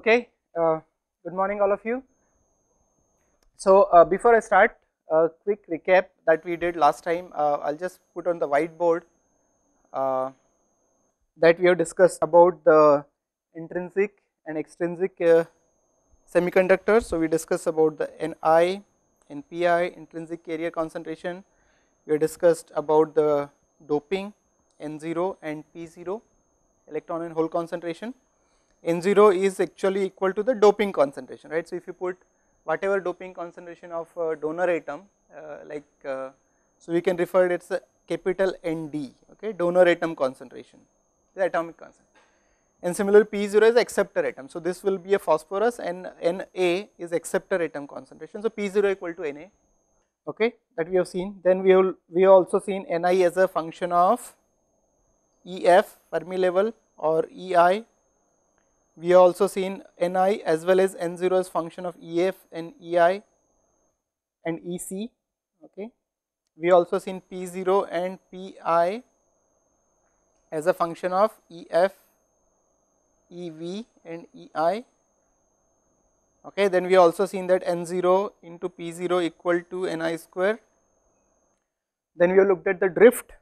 Okay, uh, good morning all of you. So, uh, before I start a quick recap that we did last time, uh, I will just put on the whiteboard uh, that we have discussed about the intrinsic and extrinsic uh, semiconductors. So, we discussed about the Ni, NPI, intrinsic carrier concentration, we discussed about the doping N0 and P0 electron and hole concentration. N0 is actually equal to the doping concentration, right. So, if you put whatever doping concentration of donor atom uh, like, uh, so we can refer it as capital ND, okay, donor atom concentration, the atomic concentration. And similarly, P0 is acceptor atom. So, this will be a phosphorus and Na is acceptor atom concentration. So, P0 equal to Na, okay, that we have seen. Then we have we have also seen Ni as a function of EF Fermi level or EI. We have also seen Ni as well as N0 as function of EF and EI and EC. Okay. We also seen P0 and Pi as a function of EF, EV and EI. Okay. Then we also seen that N0 into P0 equal to Ni square. Then we have looked at the drift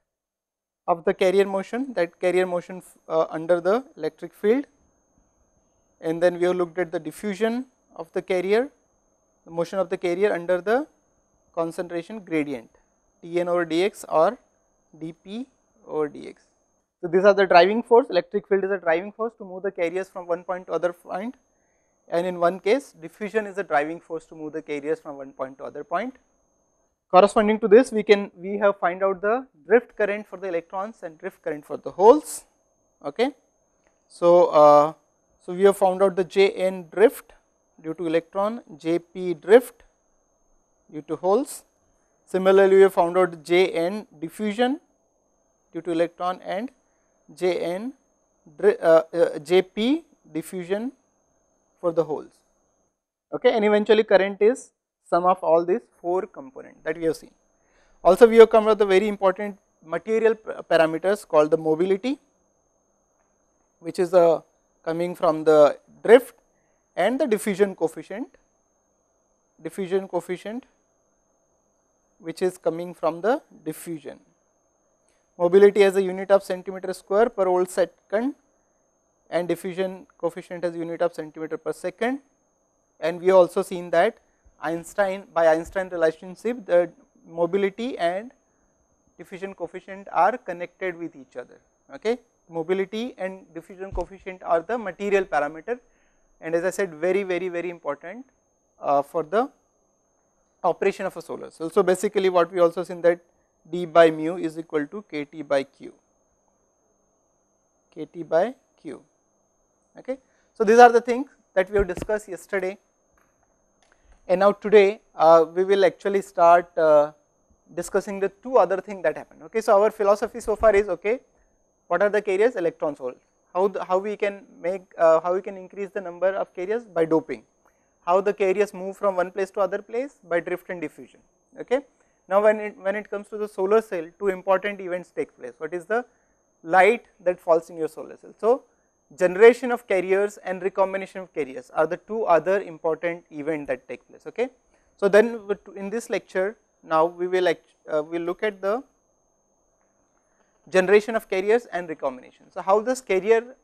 of the carrier motion that carrier motion uh, under the electric field and then we have looked at the diffusion of the carrier, the motion of the carrier under the concentration gradient dn over dx or dp over dx. So, these are the driving force electric field is a driving force to move the carriers from one point to other point and in one case diffusion is a driving force to move the carriers from one point to other point. Corresponding to this we can we have find out the drift current for the electrons and drift current for the holes. Okay. So, uh, so we have found out the Jn drift due to electron, Jp drift due to holes. Similarly, we have found out Jn diffusion due to electron and Jn uh, uh, Jp diffusion for the holes. Okay, and eventually current is sum of all these 4 components that we have seen. Also we have come up with the very important material parameters called the mobility which is a coming from the drift and the diffusion coefficient, diffusion coefficient which is coming from the diffusion. Mobility as a unit of centimeter square per volt second and diffusion coefficient as unit of centimeter per second and we also seen that Einstein by Einstein relationship the mobility and diffusion coefficient are connected with each other. Okay. Mobility and diffusion coefficient are the material parameter and as I said very very very important uh, for the operation of a solar cell. So, basically what we also seen that d by mu is equal to kT by q, kT by q. Okay. So, these are the things that we have discussed yesterday and now today uh, we will actually start uh, discussing the two other things that happen. Okay. So, our philosophy so far is okay what are the carriers? Electrons hole how the, how we can make uh, how we can increase the number of carriers? By doping. How the carriers move from one place to other place? By drift and diffusion. Okay? Now when it when it comes to the solar cell two important events take place. What is the light that falls in your solar cell? So generation of carriers and recombination of carriers are the two other important event that take place. Okay? So then in this lecture now we will uh, will look at the generation of carriers and recombination. So, how does carrier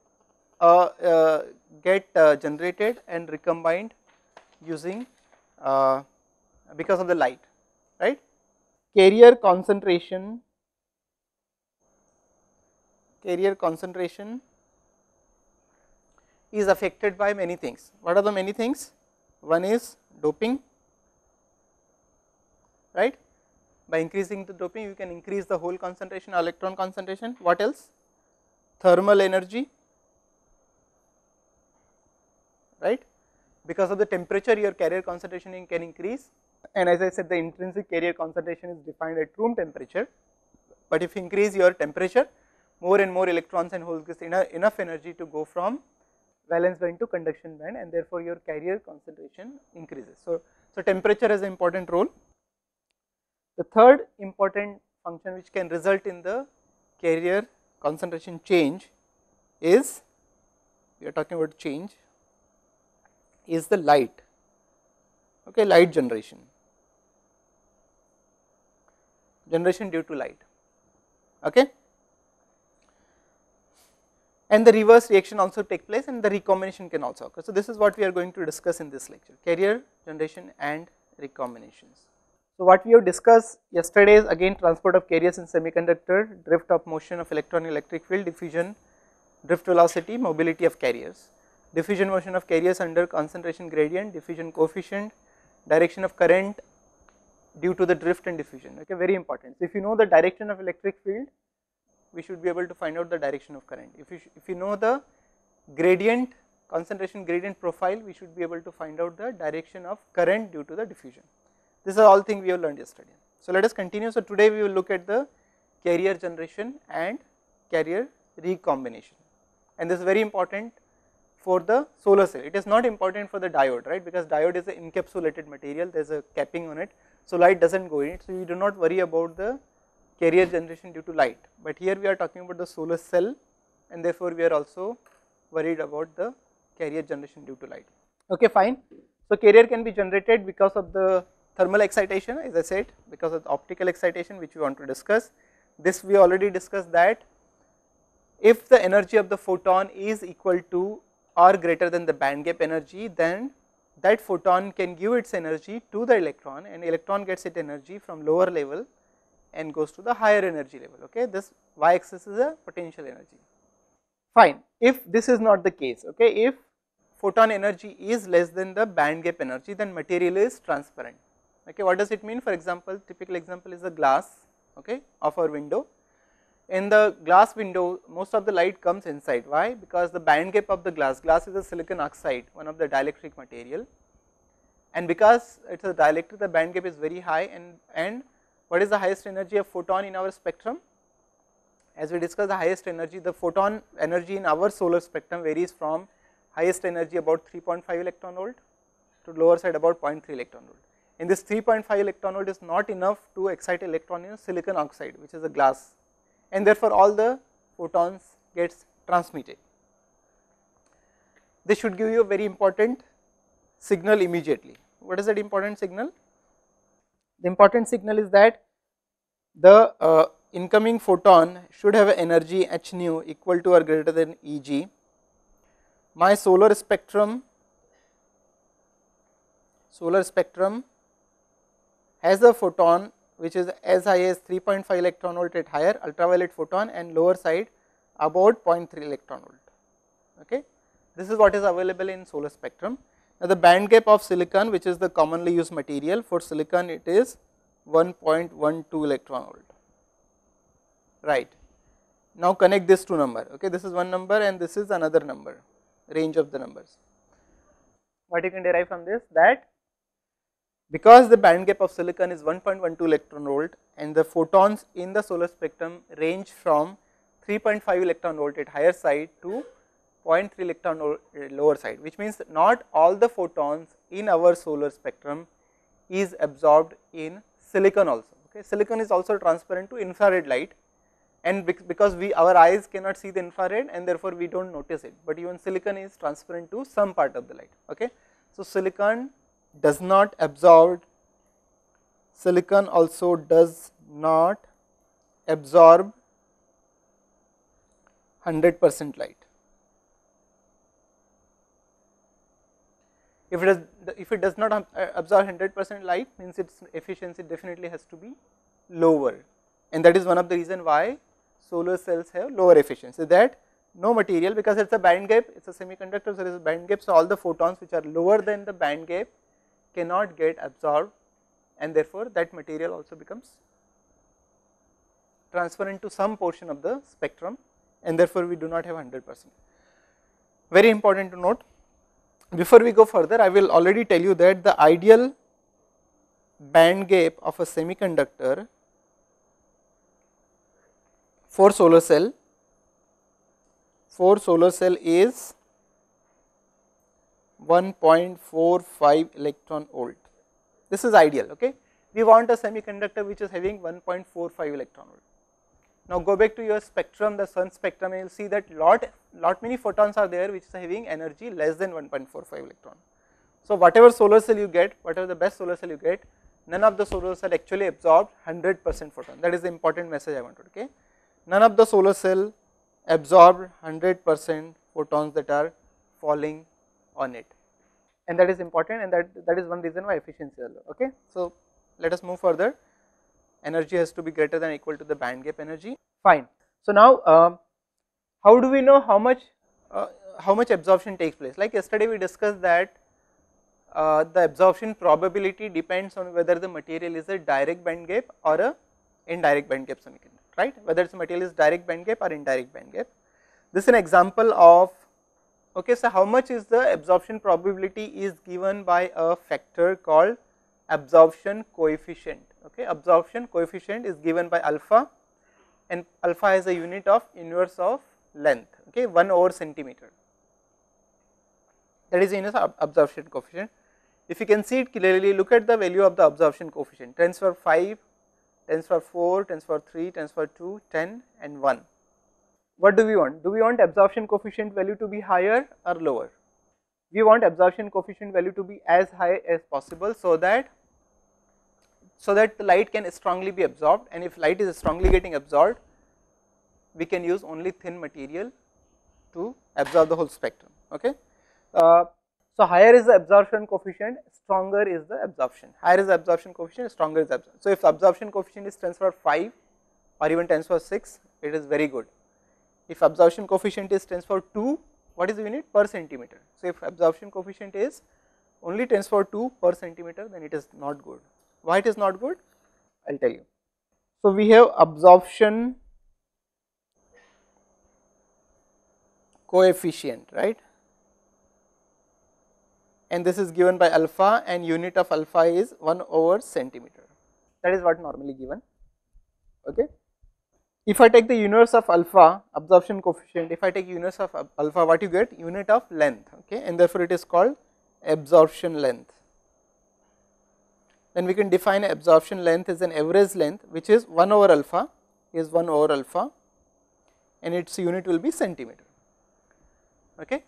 uh, uh, get uh, generated and recombined using uh, because of the light right. Carrier concentration, carrier concentration is affected by many things. What are the many things? One is doping right by increasing the doping you can increase the hole concentration electron concentration. What else? Thermal energy. Right? Because of the temperature your carrier concentration can increase. And as I said the intrinsic carrier concentration is defined at room temperature, but if you increase your temperature more and more electrons and holes get enough, energy to go from valence band to conduction band and therefore your carrier concentration increases. So, so temperature has an important role the third important function which can result in the carrier concentration change is we are talking about change is the light, okay, light generation, generation due to light. Okay. And the reverse reaction also take place and the recombination can also occur. So, this is what we are going to discuss in this lecture carrier generation and recombinations. So, what we have discussed yesterday is again transport of carriers in semiconductor, drift of motion of electron electric field, diffusion, drift velocity, mobility of carriers, diffusion motion of carriers under concentration gradient, diffusion coefficient, direction of current due to the drift and diffusion, okay, very important. So, if you know the direction of electric field, we should be able to find out the direction of current. If you, if you know the gradient, concentration gradient profile, we should be able to find out the direction of current due to the diffusion. This is all thing we have learned yesterday. So, let us continue. So, today we will look at the carrier generation and carrier recombination and this is very important for the solar cell. It is not important for the diode, right, because diode is an encapsulated material, there is a capping on it. So, light does not go in it. So, we do not worry about the carrier generation due to light, but here we are talking about the solar cell and therefore, we are also worried about the carrier generation due to light. Okay, fine. So, carrier can be generated because of the thermal excitation as I said because of optical excitation which we want to discuss. This we already discussed that. If the energy of the photon is equal to or greater than the band gap energy then that photon can give its energy to the electron and electron gets its energy from lower level and goes to the higher energy level okay? This y axis is a potential energy. Fine. If this is not the case okay? If photon energy is less than the band gap energy then material is transparent okay what does it mean? For example typical example is the glass okay of our window. In the glass window most of the light comes inside. Why? Because the band gap of the glass glass is a silicon oxide one of the dielectric material. And because it is a dielectric the band gap is very high and and what is the highest energy of photon in our spectrum? As we discussed the highest energy the photon energy in our solar spectrum varies from highest energy about 3.5 electron volt to lower side about 0.3 electron volt in this 3.5 electron volt is not enough to excite electron in silicon oxide which is a glass and therefore, all the photons gets transmitted. This should give you a very important signal immediately. What is that important signal? The important signal is that the uh, incoming photon should have energy h nu equal to or greater than E g. My solar spectrum, solar spectrum has a photon which is as high as 3.5 electron volt at higher ultraviolet photon and lower side about 0.3 electron volt. Okay. This is what is available in solar spectrum. Now, the band gap of silicon which is the commonly used material for silicon it is 1.12 electron volt right. Now, connect this two number okay this is one number and this is another number range of the numbers. What you can derive from this that because the band gap of silicon is 1.12 electron volt and the photons in the solar spectrum range from 3.5 electron volt at higher side to 0.3 electron lower side which means not all the photons in our solar spectrum is absorbed in silicon also. Okay? Silicon is also transparent to infrared light and because we our eyes cannot see the infrared and therefore we do not notice it. But even silicon is transparent to some part of the light. Okay? So silicon does not absorb silicon also does not absorb 100 percent light. If it, does, if it does not uh, absorb 100 percent light means its efficiency definitely has to be lower and that is one of the reason why solar cells have lower efficiency that no material because it is a band gap it is a semiconductor so there is a band gap so all the photons which are lower than the band gap cannot get absorbed and therefore, that material also becomes transparent to some portion of the spectrum and therefore, we do not have 100 percent. Very important to note before we go further I will already tell you that the ideal band gap of a semiconductor for solar cell for solar cell is 1.45 electron volt. This is ideal. Okay. We want a semiconductor which is having 1.45 electron volt. Now, go back to your spectrum the sun spectrum and you will see that lot lot many photons are there which is having energy less than 1.45 electron. So, whatever solar cell you get, whatever the best solar cell you get, none of the solar cell actually absorbed 100 percent photon that is the important message I wanted okay. None of the solar cell absorbed 100 percent photons that are falling on it and that is important and that that is one reason why efficiency is low okay. So, let us move further energy has to be greater than equal to the band gap energy fine. So, now um, how do we know how much uh, how much absorption takes place like yesterday we discussed that uh, the absorption probability depends on whether the material is a direct band gap or a indirect band gap semiconductor right whether the material is direct band gap or indirect band gap. This is an example of okay so how much is the absorption probability is given by a factor called absorption coefficient? Okay absorption coefficient is given by alpha and alpha is a unit of inverse of length. Okay 1 over centimeter. That is inverse absorption coefficient. If you can see it clearly look at the value of the absorption coefficient. Power 5, tens power 4, tens power 3, tens power 2, 10 and 1. What do we want? Do we want absorption coefficient value to be higher or lower? We want absorption coefficient value to be as high as possible so that so that the light can strongly be absorbed and if light is strongly getting absorbed we can use only thin material to absorb the whole spectrum okay. Uh, so, higher is the absorption coefficient, stronger is the absorption, higher is the absorption coefficient, stronger is the absorption. So, if absorption coefficient is 10 power 5 or even 10 power 6, it is very good. If absorption coefficient is 10 power 2, what is the unit per centimeter? So, if absorption coefficient is only 10 power 2 per centimeter, then it is not good. Why it is not good? I will tell you. So, we have absorption coefficient, right and this is given by alpha and unit of alpha is 1 over centimeter that is what normally given okay. If I take the inverse of alpha absorption coefficient if I take inverse of alpha what you get unit of length okay and therefore it is called absorption length. Then we can define absorption length as an average length which is 1 over alpha is 1 over alpha and its unit will be centimeter okay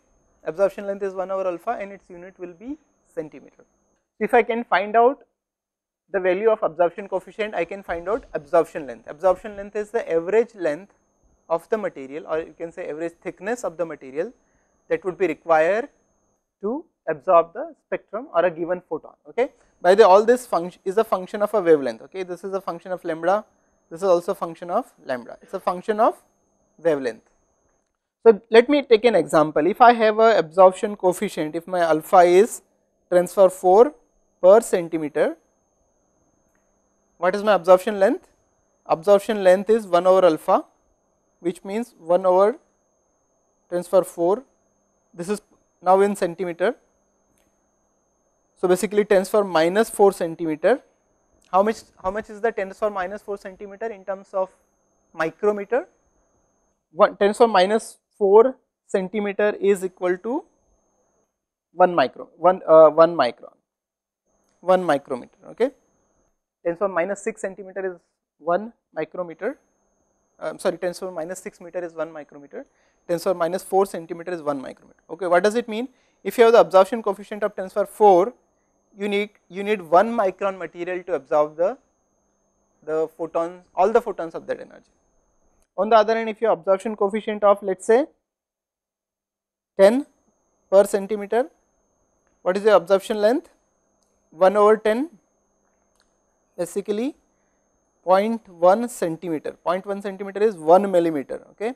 absorption length is 1 over alpha and its unit will be centimeter. If I can find out the value of absorption coefficient, I can find out absorption length. Absorption length is the average length of the material or you can say average thickness of the material that would be required to absorb the spectrum or a given photon. Okay. By the all this function is a function of a wavelength. Okay. This is a function of lambda, this is also a function of lambda, it is a function of wavelength. So, let me take an example if I have a absorption coefficient if my alpha is transfer 4 per centimeter what is my absorption length? Absorption length is 1 over alpha which means 1 over transfer 4 this is now in centimeter. So, basically transfer minus 4 centimeter how much how much is the tensor minus 4 centimeter in terms of micrometer 1 tensor minus 4 centimeter is equal to 1 micro 1 uh, 1 micron 1 micrometer okay tensor minus 6 centimeter is 1 micrometer uh, sorry tensor minus 6 meter is 1 micrometer tensor minus 4 centimeter is 1 micrometer. Okay what does it mean? If you have the absorption coefficient of tensor 4 you need you need 1 micron material to absorb the the photons all the photons of that energy. On the other hand, if your absorption coefficient of let us say 10 per centimeter, what is the absorption length? 1 over 10 basically 0.1 centimeter, 0.1 centimeter is 1 millimeter. Okay.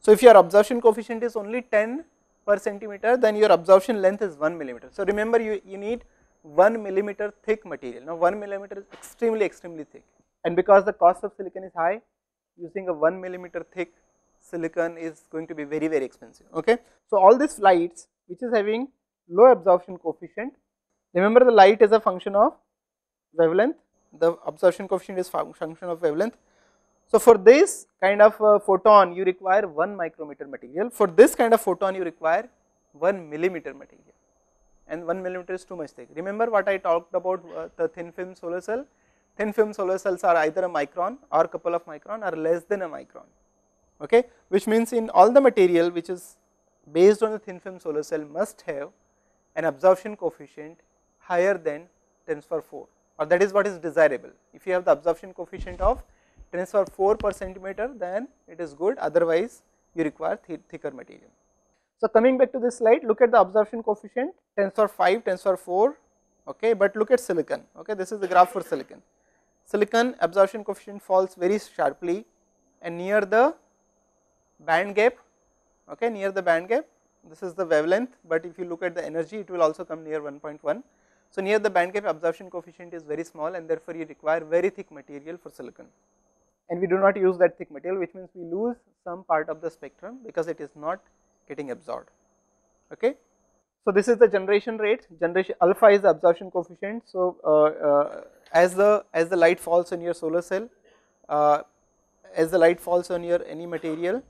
So, if your absorption coefficient is only 10 per centimeter, then your absorption length is 1 millimeter. So, remember you, you need 1 millimeter thick material. Now, 1 millimeter is extremely, extremely thick and because the cost of silicon is high, using a 1 millimeter thick silicon is going to be very very expensive okay. So, all these lights which is having low absorption coefficient remember the light is a function of wavelength. The absorption coefficient is function of wavelength. So, for this kind of uh, photon you require 1 micrometer material. For this kind of photon you require 1 millimeter material. And 1 millimeter is too much thick. Remember what I talked about uh, the thin film solar cell? Thin film solar cells are either a micron or couple of micron or less than a micron. Okay? Which means in all the material which is based on the thin film solar cell must have an absorption coefficient higher than 10 power 4 or that is what is desirable. If you have the absorption coefficient of transfer 4 per centimeter then it is good otherwise you require th thicker material. So, coming back to this slide look at the absorption coefficient 10 power 5, 10 power 4 okay, but look at silicon okay this is the graph for silicon. Silicon absorption coefficient falls very sharply and near the band gap okay near the band gap this is the wavelength, but if you look at the energy it will also come near 1.1. So, near the band gap absorption coefficient is very small and therefore, you require very thick material for silicon and we do not use that thick material which means we lose some part of the spectrum because it is not getting absorbed. Okay. So, this is the generation rate generation alpha is the absorption coefficient. So, uh, uh, as the as the light falls on your solar cell uh, as the light falls on your any material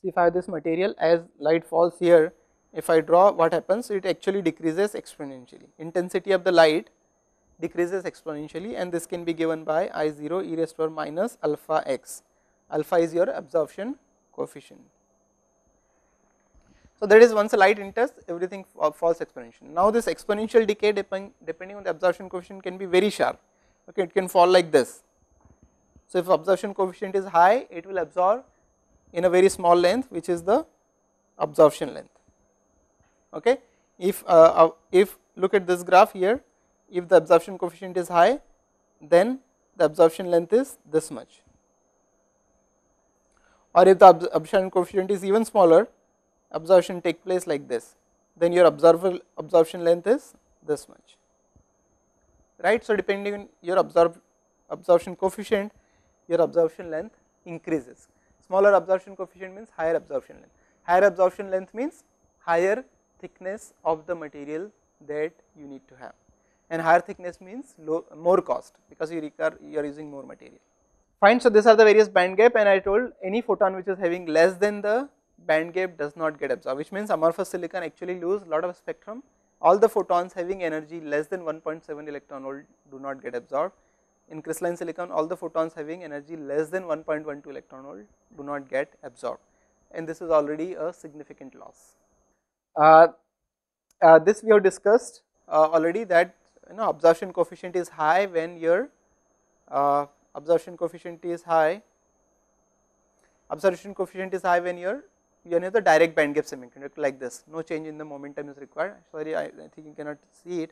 see if I have this material as light falls here if I draw what happens it actually decreases exponentially intensity of the light decreases exponentially and this can be given by I 0 e raised to power minus alpha x alpha is your absorption coefficient. So, that is once the light enters everything falls exponential. Now, this exponential decay depend, depending on the absorption coefficient can be very sharp okay it can fall like this. So, if absorption coefficient is high it will absorb in a very small length which is the absorption length. Okay. If, uh, uh, if look at this graph here, if the absorption coefficient is high, then the absorption length is this much or if the absorption coefficient is even smaller, absorption take place like this, then your absorption length is this much, right. So, depending on your absorb absorption coefficient, your absorption length increases smaller absorption coefficient means higher absorption length. Higher absorption length means higher thickness of the material that you need to have and higher thickness means low, more cost because you require you are using more material. Fine. So, these are the various band gap and I told any photon which is having less than the band gap does not get absorbed which means amorphous silicon actually lose lot of spectrum all the photons having energy less than 1.7 electron volt do not get absorbed in crystalline silicon all the photons having energy less than 1.12 electron volt do not get absorbed and this is already a significant loss. Uh, uh, this we have discussed uh, already that you know absorption coefficient is high when your absorption coefficient is high. Absorption coefficient is high when your you know the direct band gap semiconductor like this. No change in the momentum is required. Sorry I, I think you cannot see it.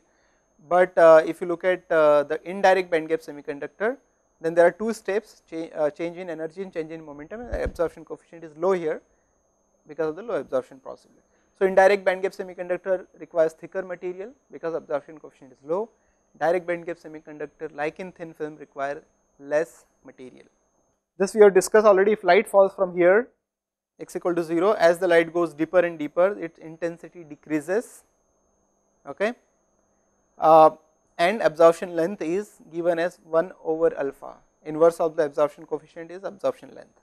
But uh, if you look at uh, the indirect band gap semiconductor then there are two steps change, uh, change in energy and change in momentum. Absorption coefficient is low here because of the low absorption possibility. So, indirect band gap semiconductor requires thicker material because absorption coefficient is low, direct band gap semiconductor like in thin film require less material. This we have discussed already if light falls from here x equal to 0 as the light goes deeper and deeper its intensity decreases okay uh, and absorption length is given as 1 over alpha inverse of the absorption coefficient is absorption length.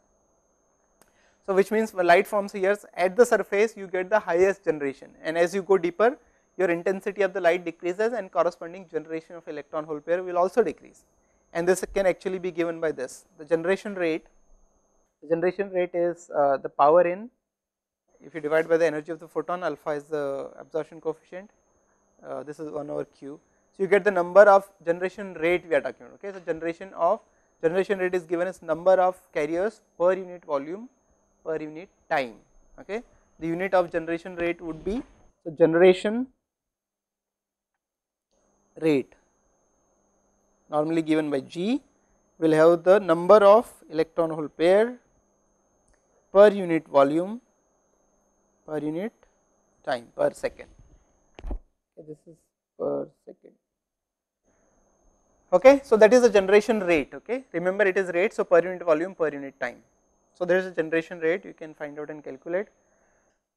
So, which means light forms here at the surface you get the highest generation and as you go deeper your intensity of the light decreases and corresponding generation of electron hole pair will also decrease and this can actually be given by this the generation rate the generation rate is uh, the power in if you divide by the energy of the photon alpha is the absorption coefficient uh, this is 1 over q. So, you get the number of generation rate we are talking about okay. So, generation of generation rate is given as number of carriers per unit volume per unit time okay. The unit of generation rate would be so generation rate normally given by G will have the number of electron hole pair per unit volume per unit time per second this is per second. Okay, so that is the generation rate. Okay, remember it is rate, so per unit volume per unit time. So there is a generation rate you can find out and calculate.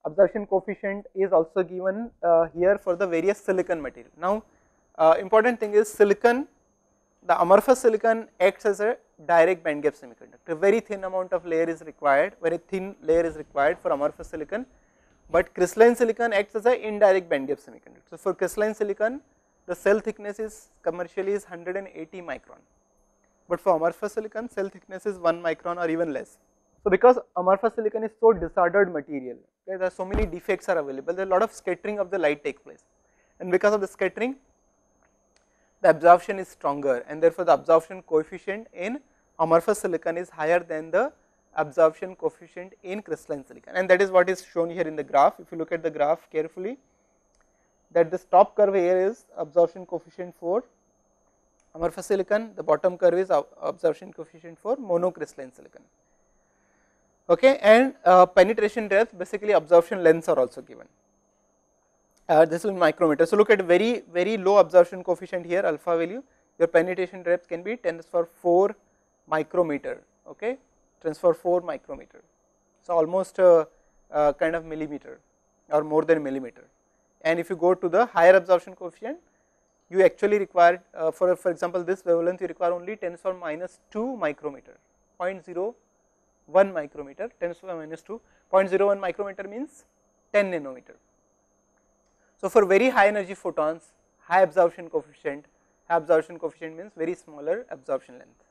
Absorption coefficient is also given uh, here for the various silicon material. Now, uh, important thing is silicon, the amorphous silicon acts as a direct band gap semiconductor. Very thin amount of layer is required, very thin layer is required for amorphous silicon but crystalline silicon acts as an indirect band gap semiconductor. So, for crystalline silicon the cell thickness is commercially is 180 micron, but for amorphous silicon cell thickness is 1 micron or even less. So, because amorphous silicon is so disordered material, there are so many defects are available, there are a lot of scattering of the light takes place and because of the scattering the absorption is stronger and therefore, the absorption coefficient in amorphous silicon is higher than the absorption coefficient in crystalline silicon and that is what is shown here in the graph. If you look at the graph carefully that this top curve here is absorption coefficient for amorphous silicon, the bottom curve is absorption coefficient for monocrystalline silicon. Okay, and uh, penetration depth basically absorption lengths are also given. Uh, this is micrometer. So, look at very very low absorption coefficient here alpha value your penetration depth can be 10 to the 4 micrometer okay transfer 4 micrometer. So, almost uh, uh, kind of millimeter or more than millimeter and if you go to the higher absorption coefficient you actually require uh, for for example, this wavelength you require only 10 to the minus 2 micrometer 0.01 micrometer 10 to the minus 2 0.01 micrometer means 10 nanometer. So, for very high energy photons high absorption coefficient high absorption coefficient means very smaller absorption length.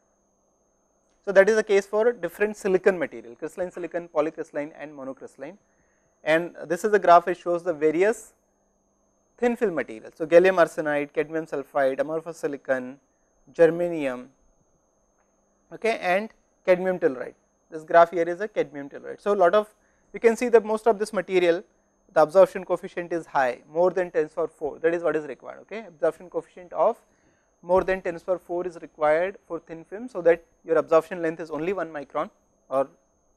So, that is the case for different silicon material crystalline silicon, polycrystalline and monocrystalline and this is the graph which shows the various thin film materials. So, gallium arsenide, cadmium sulphide, amorphous silicon, germanium okay, and cadmium telluride. This graph here is a cadmium telluride. So, lot of you can see that most of this material the absorption coefficient is high more than 10 power 4 that is what is required okay absorption coefficient of more than 10 power 4 is required for thin film. So, that your absorption length is only 1 micron or,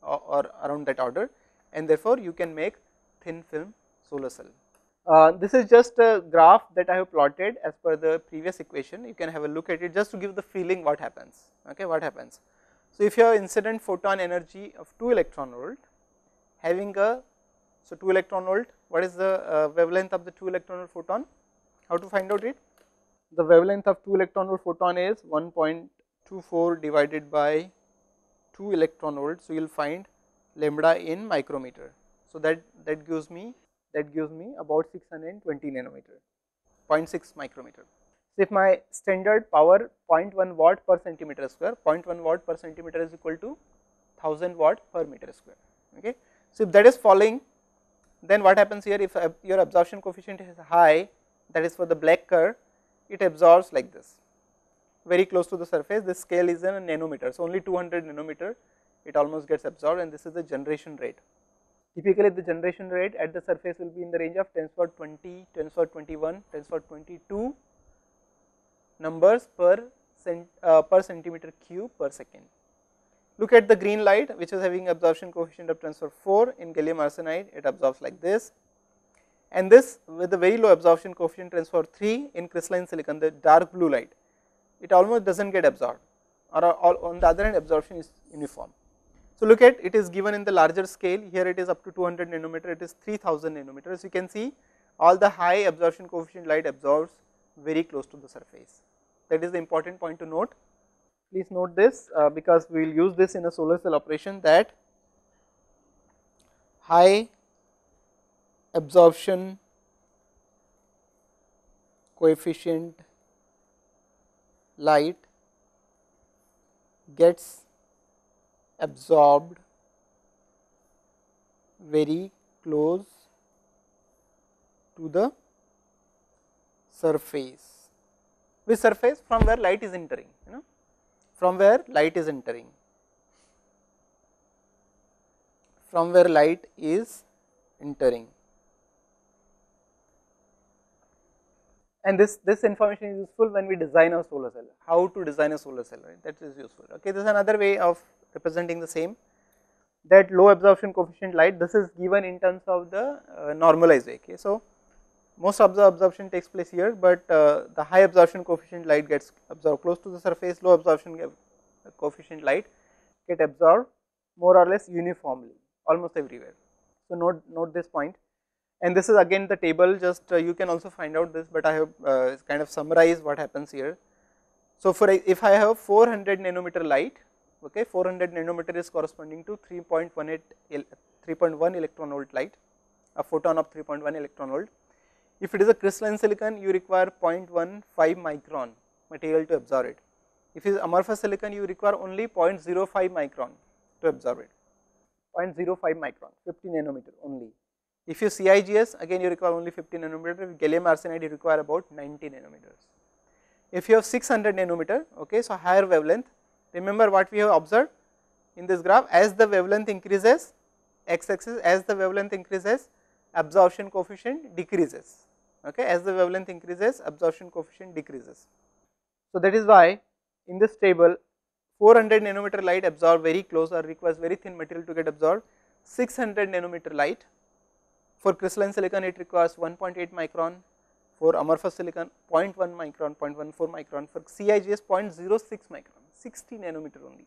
or, or around that order and therefore, you can make thin film solar cell. Uh, this is just a graph that I have plotted as per the previous equation you can have a look at it just to give the feeling what happens okay what happens. So, if you have incident photon energy of 2 electron volt having a so 2 electron volt what is the uh, wavelength of the 2 electron volt photon how to find out it the wavelength of 2 electron volt photon is 1.24 divided by 2 electron volt. So, you will find lambda in micrometer. So, that that gives me that gives me about 620 nanometer 0.6 micrometer. So, if my standard power 0.1 watt per centimeter square 0.1 watt per centimeter is equal to 1000 watt per meter square. Okay. So, if that is falling then what happens here if uh, your absorption coefficient is high that is for the black curve it absorbs like this very close to the surface this scale is in a nanometer. So, only 200 nanometer it almost gets absorbed and this is the generation rate. Typically the generation rate at the surface will be in the range of 10 power 20, 10 power 21, 10 power 22 numbers per cent, uh, per centimeter cube per second. Look at the green light which is having absorption coefficient of transfer 4 in gallium arsenide. It absorbs like this. And this with a very low absorption coefficient transfer 3 in crystalline silicon the dark blue light. It almost does not get absorbed. Or on the other hand absorption is uniform. So, look at it is given in the larger scale. Here it is up to 200 nanometer. It is 3000 nanometers you can see all the high absorption coefficient light absorbs very close to the surface that is the important point to note. Please note this uh, because we will use this in a solar cell operation that high absorption coefficient light gets absorbed very close to the surface. Which surface? From where light is entering, you know, from where light is entering, from where light is entering. and this this information is useful when we design a solar cell. How to design a solar cell right? That is useful. Okay this is another way of representing the same. That low absorption coefficient light this is given in terms of the uh, normalized way okay? So most of the absorption takes place here but uh, the high absorption coefficient light gets absorbed close to the surface low absorption coefficient light get absorbed more or less uniformly almost everywhere so note note this point and this is again the table just uh, you can also find out this, but I have uh, kind of summarized what happens here. So, for if I have 400 nanometer light, okay, 400 nanometer is corresponding to 3.18 3.1 electron volt light, a photon of 3.1 electron volt. If it is a crystalline silicon, you require 0.15 micron material to absorb it. If it is amorphous silicon, you require only 0.05 micron to absorb it. 0.05 micron 50 nanometer only. If you CIGS again you require only 50 nanometer, if gallium arsenide you require about 90 nanometers. If you have 600 nanometer, okay, so higher wavelength, remember what we have observed in this graph as the wavelength increases x axis as the wavelength increases absorption coefficient decreases, okay, as the wavelength increases absorption coefficient decreases. So, that is why in this table 400 nanometer light absorb very close or requires very thin material to get absorbed, 600 nanometer light for crystalline silicon it requires 1.8 micron, for amorphous silicon 0.1 micron, 0.14 micron, for CIGS 0.06 micron, 60 nanometer only,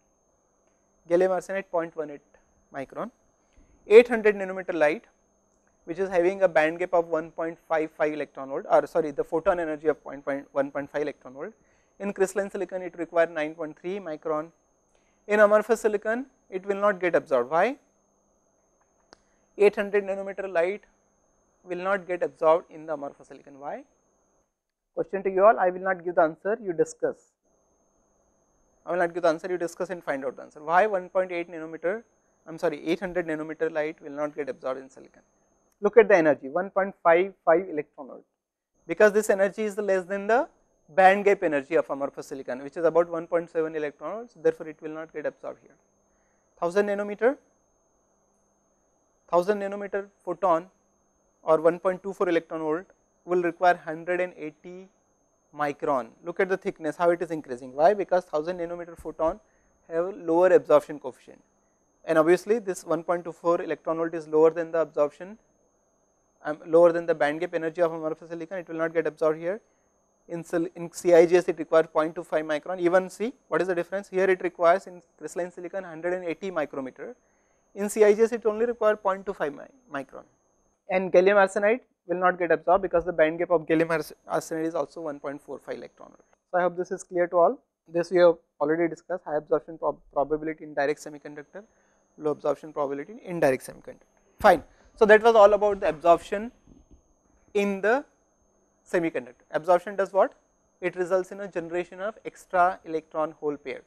gallium arsenide 0.18 micron, 800 nanometer light which is having a band gap of 1.55 electron volt or sorry the photon energy of 1.5 electron volt. In crystalline silicon it requires 9.3 micron. In amorphous silicon it will not get absorbed. Why? 800 nanometer light will not get absorbed in the amorphous silicon. Why? Question to you all, I will not give the answer, you discuss. I will not give the answer, you discuss and find out the answer. Why 1.8 nanometer, I am sorry 800 nanometer light will not get absorbed in silicon. Look at the energy 1.55 electron volt because this energy is less than the band gap energy of amorphous silicon which is about 1.7 electron volts therefore, it will not get absorbed here. 1000 nanometer 1000 nanometer photon or 1.24 electron volt will require 180 micron. Look at the thickness how it is increasing. Why? Because 1000 nanometer photon have a lower absorption coefficient and obviously this 1.24 electron volt is lower than the absorption um, lower than the band gap energy of amorphous silicon it will not get absorbed here. In, in CIGS it requires 0.25 micron even see what is the difference here it requires in crystalline silicon 180 micrometer in CIGS it only requires 0.25 micron and gallium arsenide will not get absorbed because the band gap of gallium arsenide is also 1.45 electron volt. So, I hope this is clear to all. This we have already discussed high absorption prob probability in direct semiconductor, low absorption probability in indirect semiconductor. Fine. So, that was all about the absorption in the semiconductor. Absorption does what? It results in a generation of extra electron hole pair.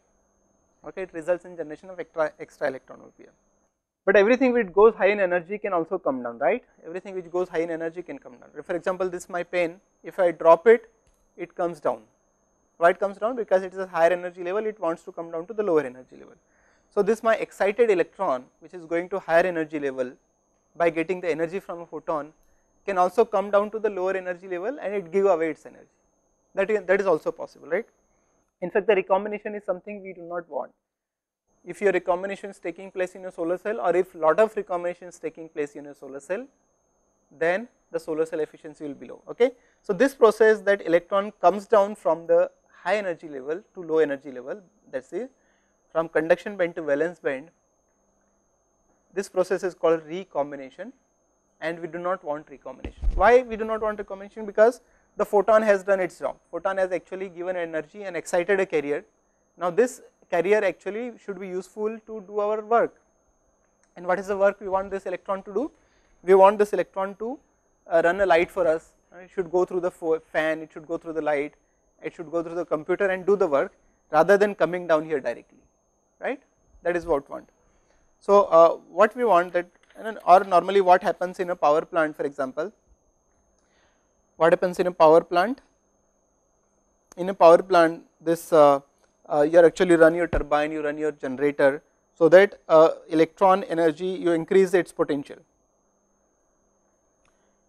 Okay, it results in generation of extra, extra electron hole pair. But everything which goes high in energy can also come down, right? Everything which goes high in energy can come down. For example, this my pen, if I drop it, it comes down. Why it comes down? Because it is a higher energy level, it wants to come down to the lower energy level. So, this my excited electron which is going to higher energy level by getting the energy from a photon can also come down to the lower energy level and it give away its energy. That is, that is also possible, right? In fact, the recombination is something we do not want if your recombination is taking place in a solar cell or if lot of recombination is taking place in a solar cell, then the solar cell efficiency will be low. Okay? So, this process that electron comes down from the high energy level to low energy level that is from conduction band to valence band, this process is called recombination and we do not want recombination. Why we do not want recombination? Because the photon has done its job, photon has actually given energy and excited a carrier. Now, this carrier actually should be useful to do our work. And what is the work we want this electron to do? We want this electron to uh, run a light for us, it should go through the fan, it should go through the light, it should go through the computer and do the work rather than coming down here directly, right? That is what we want. So, uh, what we want that or normally what happens in a power plant for example, what happens in a power plant? In a power plant this uh, uh, you actually run your turbine, you run your generator, so that uh, electron energy you increase its potential.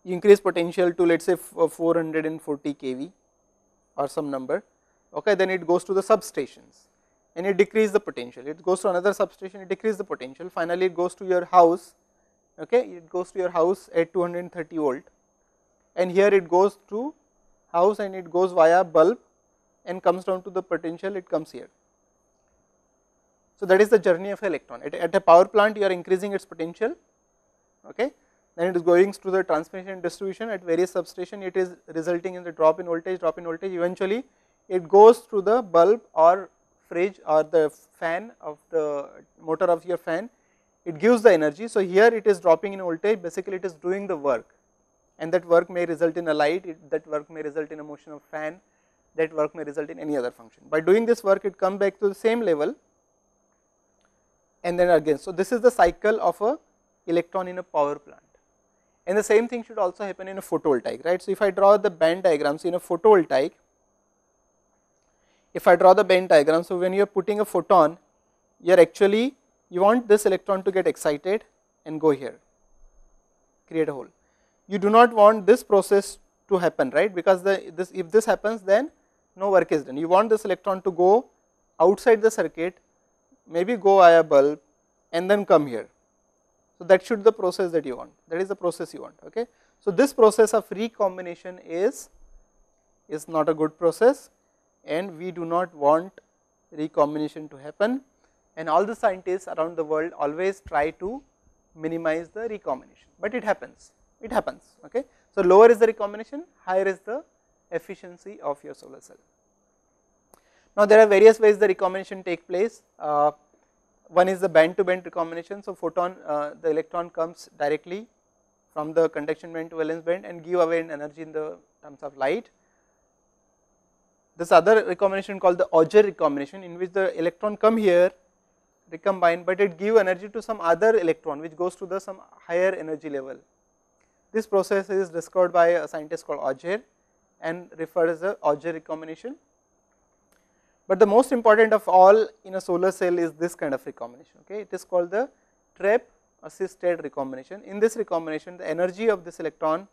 You increase potential to let us say uh, 440 kV or some number, okay, then it goes to the substations and it decrease the potential. It goes to another substation, it decrease the potential. Finally, it goes to your house, okay, it goes to your house at 230 volt, and here it goes to house and it goes via bulb and comes down to the potential it comes here. So, that is the journey of electron at, at a power plant you are increasing its potential okay then it is going through the transmission and distribution at various substation it is resulting in the drop in voltage drop in voltage eventually it goes through the bulb or fridge or the fan of the motor of your fan it gives the energy. So, here it is dropping in voltage basically it is doing the work and that work may result in a light it, that work may result in a motion of fan that work may result in any other function. By doing this work it comes back to the same level and then again. So, this is the cycle of a electron in a power plant and the same thing should also happen in a photovoltaic right. So, if I draw the band diagrams in a photovoltaic, if I draw the band diagram, so when you are putting a photon you are actually you want this electron to get excited and go here create a hole. You do not want this process to happen right because the this if this happens then no work is done. You want this electron to go outside the circuit maybe go via bulb and then come here. So, that should the process that you want that is the process you want. Okay. So, this process of recombination is is not a good process and we do not want recombination to happen and all the scientists around the world always try to minimize the recombination, but it happens it happens. Okay. So, lower is the recombination higher is the efficiency of your solar cell. Now, there are various ways the recombination take place. Uh, one is the band to band recombination. So, photon uh, the electron comes directly from the conduction band to valence band and give away an energy in the terms of light. This other recombination called the Auger recombination in which the electron come here recombine, but it give energy to some other electron which goes to the some higher energy level. This process is discovered by a scientist called Auger and referred as the Auger recombination. But the most important of all in a solar cell is this kind of recombination. Okay, it is called the trap assisted recombination. In this recombination, the energy of this electron,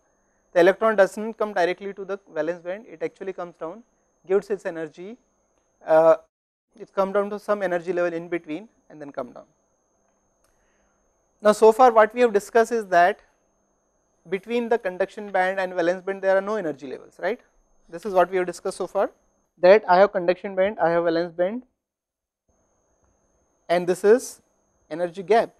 the electron does not come directly to the valence band, it actually comes down, gives its energy, uh, it comes down to some energy level in between and then come down. Now, so far what we have discussed is that between the conduction band and valence band there are no energy levels, right. This is what we have discussed so far that I have conduction band, I have valence band and this is energy gap.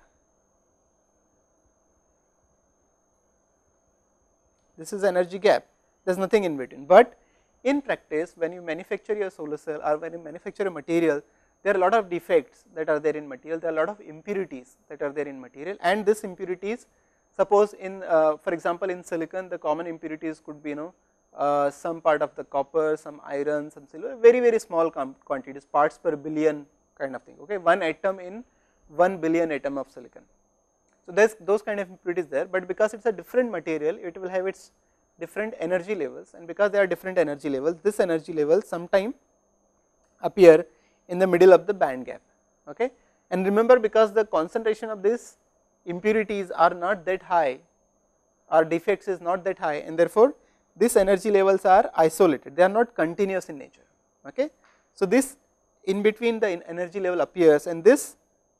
This is energy gap, there is nothing in between, but in practice when you manufacture your solar cell or when you manufacture a material, there are a lot of defects that are there in material, there are a lot of impurities that are there in material and this impurities suppose in uh, for example in silicon the common impurities could be you know uh, some part of the copper, some iron, some silver, very very small quantities, parts per billion kind of thing. Okay, one atom in one billion atom of silicon. So there's those kind of impurities there, but because it's a different material, it will have its different energy levels, and because there are different energy levels, this energy level sometime appear in the middle of the band gap. Okay, and remember because the concentration of these impurities are not that high, or defects is not that high, and therefore these energy levels are isolated, they are not continuous in nature. Okay. So, this in between the energy level appears and this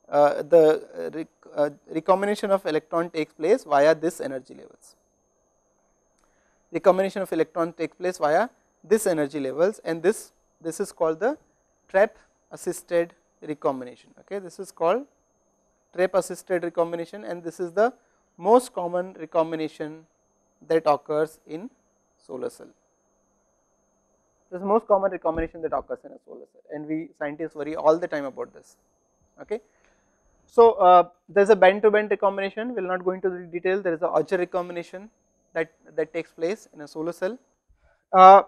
uh, the uh, uh, recombination of electron takes place via this energy levels. Recombination of electron takes place via this energy levels and this this is called the trap assisted recombination. Okay. This is called trap assisted recombination and this is the most common recombination that occurs in solar cell. This is the most common recombination that occurs in a solar cell and we scientists worry all the time about this. Okay. So, uh, there is a band to band recombination, we will not go into the detail, there is a Auger recombination that, that takes place in a solar cell. Uh,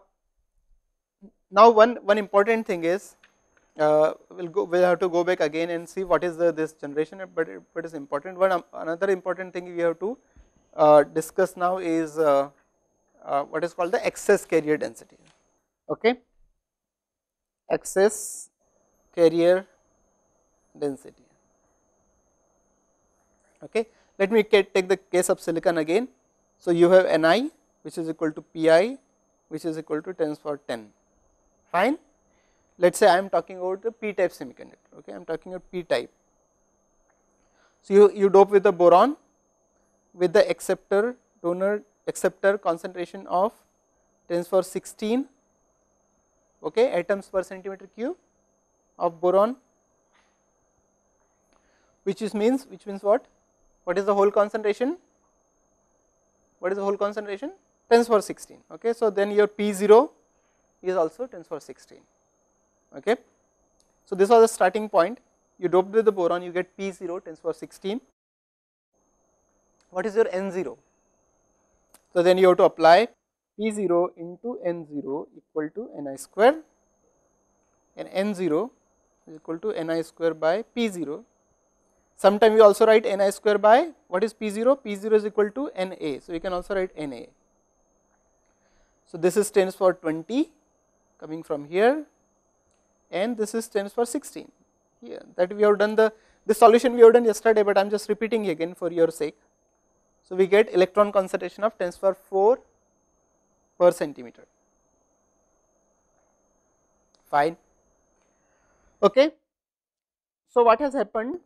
now, one, one important thing is uh, we'll go we'll have to go back again and see what is the this generation but it, it is important. One another important thing we have to uh, discuss now is uh, uh, what is called the excess carrier density. Okay? Excess carrier density. Okay? Let me take the case of silicon again so you have ni which is equal to pi which is equal to 10 power 10 fine? Let us say I am talking about the p type semiconductor okay? I am talking about p type so you you dope with the boron with the acceptor donor acceptor concentration of 10 power 16 okay, atoms per centimeter cube of boron which is means which means what? What is the hole concentration what is the hole concentration? 10 power 16 okay so then your p0 is also 10 power 16 okay so this was the starting point. You doped with the boron you get p0 10 power 16 what is your n0 so, then you have to apply P0 into N0 equal to Ni square. And N0 is equal to Ni square by P0 Sometime we also write Ni square by what is P0? P0 is equal to Na. So, we can also write Na. So, this is tends for 20 coming from here and this is tends for 16 here that we have done the this solution we have done yesterday, but I am just repeating again for your sake. So, we get electron concentration of 10 power 4 per centimeter fine okay. So, what has happened?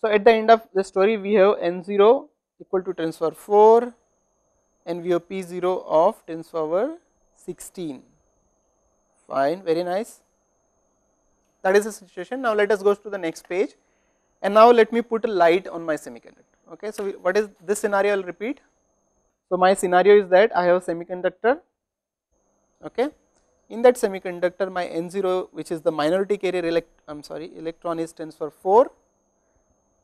So, at the end of the story we have n0 equal to 10 power 4 and we have p0 of 10 power 16 fine very nice that is the situation. Now, let us go to the next page and now let me put a light on my semiconductor. Okay. So, what is this scenario I will repeat. So, my scenario is that I have a semiconductor okay. In that semiconductor my N0 which is the minority carrier elect I am sorry electron is 10 for 4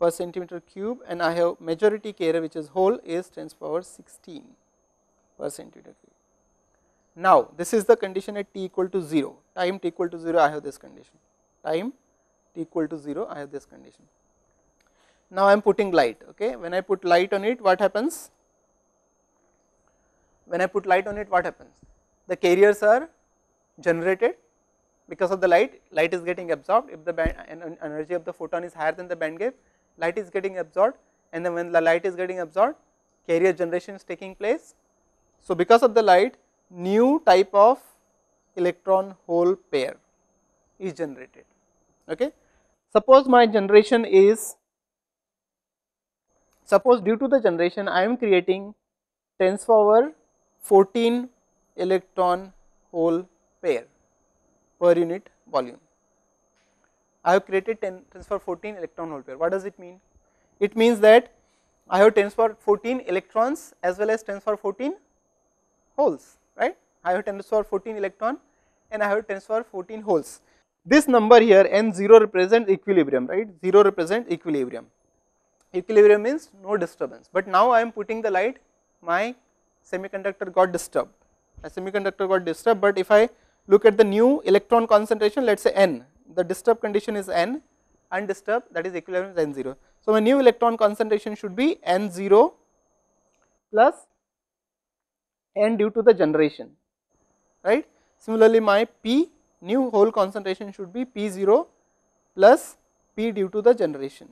per centimeter cube and I have majority carrier which is hole is 10 to power 16 per centimeter cube. Now, this is the condition at t equal to 0 time t equal to 0 I have this condition. Time t equal to 0 I have this condition. Now, I am putting light okay? When I put light on it what happens? When I put light on it what happens? The carriers are generated. Because of the light, light is getting absorbed. If the energy of the photon is higher than the band gap, light is getting absorbed and then when the light is getting absorbed carrier generation is taking place. So, because of the light new type of electron hole pair is generated. Okay. Suppose my generation is suppose due to the generation I am creating 10 power 14 electron hole pair per unit volume. I have created 10 tens power 14 electron hole pair. What does it mean? It means that I have 10 power 14 electrons as well as 10 power 14 holes, right. I have 10 power 14 electron and I have 10 power 14 holes. This number here n0 represents equilibrium, right, 0 represents equilibrium. Equilibrium means no disturbance, but now I am putting the light, my semiconductor got disturbed, a semiconductor got disturbed, but if I look at the new electron concentration let us say n, the disturbed condition is n, undisturbed that is equivalent to n0. So, my new electron concentration should be n0 plus n due to the generation right. Similarly, my p new hole concentration should be p0 plus p due to the generation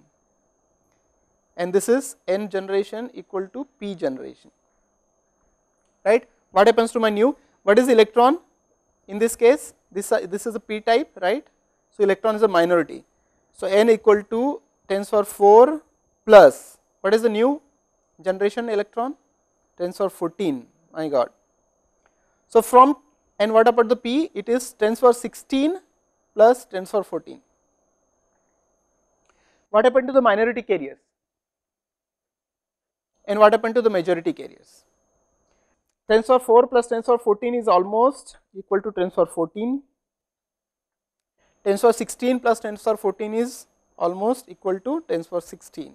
and this is n generation equal to p generation right. What happens to my new what is electron in this case this, this is a p type right. So, electron is a minority. So, n equal to 10 power 4 plus what is the new generation electron 10 power 14 my god. So, from and what about the p it is 10 power 16 plus 10 power 14. What happened to the minority carriers and what happened to the majority carriers? 10 power 4 plus 10 power 14 is almost equal to 10 power 14. 10 power 16 plus 10 power 14 is almost equal to 10 power 16.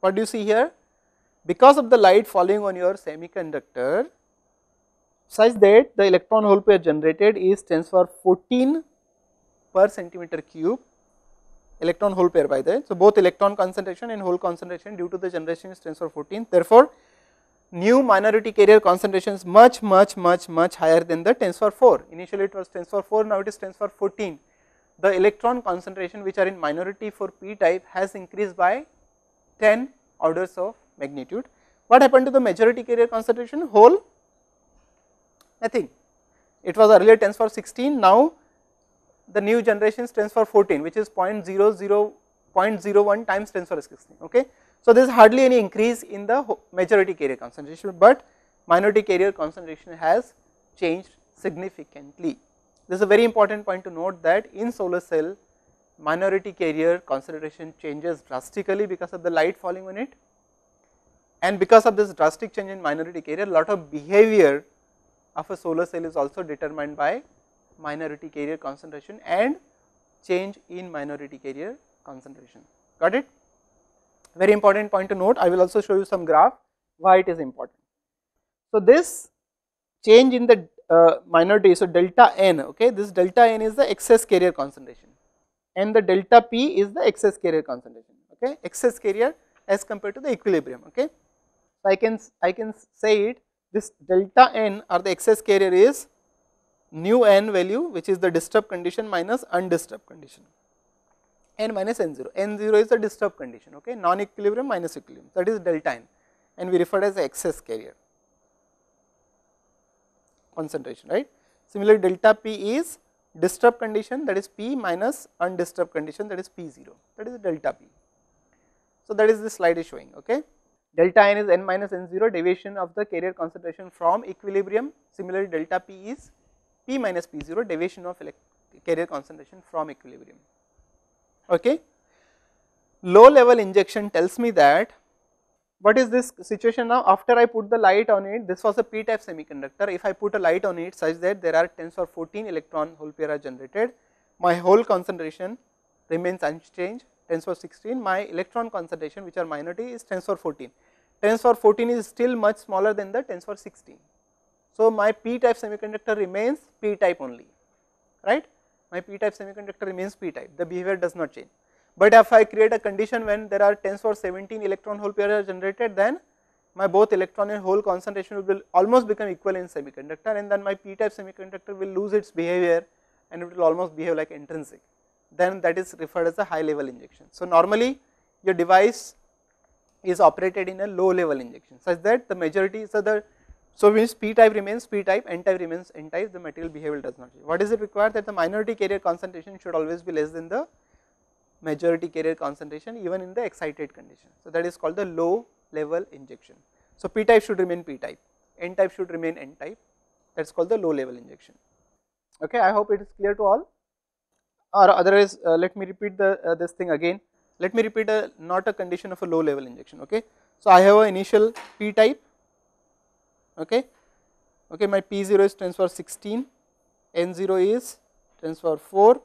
What do you see here? Because of the light falling on your semiconductor such that the electron hole pair generated is 10 power 14 per centimeter cube electron hole pair by the way. So, both electron concentration and hole concentration due to the generation is 10 power 14. Therefore, new minority carrier concentration is much much much much higher than the 10 power 4 initially it was 10 power 4 now it is 10 power 14 the electron concentration which are in minority for p type has increased by 10 orders of magnitude. What happened to the majority carrier concentration? Hole? Nothing. It was earlier 10 power 16 now the new generation 10 power 14 which is 0.00 0.01 times 10 power 16 okay? So, there is hardly any increase in the majority carrier concentration, but minority carrier concentration has changed significantly. This is a very important point to note that in solar cell minority carrier concentration changes drastically because of the light falling on it. And because of this drastic change in minority carrier lot of behavior of a solar cell is also determined by minority carrier concentration and change in minority carrier concentration. Got it? Very important point to note. I will also show you some graph why it is important. So, this change in the uh, minority so delta n okay? This delta n is the excess carrier concentration. And the delta p is the excess carrier concentration okay, excess carrier as compared to the equilibrium. Okay. So, I can I can say it this delta n or the excess carrier is new n value which is the disturbed condition minus undisturbed condition. N minus n 0, n 0 is the disturbed condition okay? Non equilibrium minus equilibrium. That is delta n. And we refer as the excess carrier concentration right. Similarly, delta p is disturbed condition that is p minus undisturbed condition that is p 0 that is delta p. So, that is the slide is showing okay. Delta n is n minus n 0 deviation of the carrier concentration from equilibrium similarly delta p is p minus p 0 deviation of carrier concentration from equilibrium okay. Low level injection tells me that what is this situation now? After I put the light on it this was a p type semiconductor. If I put a light on it such that there are tensor 14 electron hole pair are generated my hole concentration remains unchanged. Tensor 16 my electron concentration which are minority is tensor 14 tensor 14 is still much smaller than the tensor 16 so my p type semiconductor remains p type only right? My p type semiconductor remains p type the behavior does not change but if I create a condition when there are tensor 17 electron hole pair are generated then my both electron and hole concentration will almost become equal in semiconductor and then my p type semiconductor will lose its behavior and it will almost behave like intrinsic then that is referred as a high level injection. So, normally your device is operated in a low level injection such that the majority so the so means p type remains p type n type remains n type the material behavior does not change. What is it required that the minority carrier concentration should always be less than the majority carrier concentration even in the excited condition. So, that is called the low level injection. So, p type should remain p type, n type should remain n type that is called the low level injection. Okay, I hope it is clear to all or otherwise uh, let me repeat the uh, this thing again. Let me repeat a not a condition of a low level injection. Okay. So, I have a initial p type okay. Okay, my p 0 is transfer 16, n 0 is transfer 4.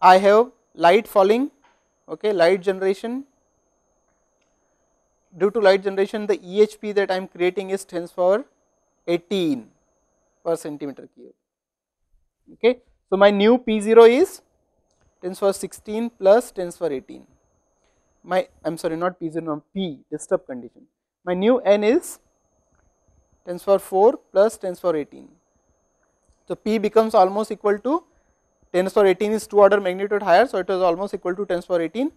I have light falling okay light generation due to light generation the EHP that I am creating is tens power 18 per centimeter cube okay. So, my new P0 is tens power 16 plus tens power 18 my I am sorry not P0 no P disturbed condition my new N is tens power 4 plus tens power 18. So, P becomes almost equal to 10 to power 18 is 2 order magnitude higher. So, it is almost equal to 10 to power 18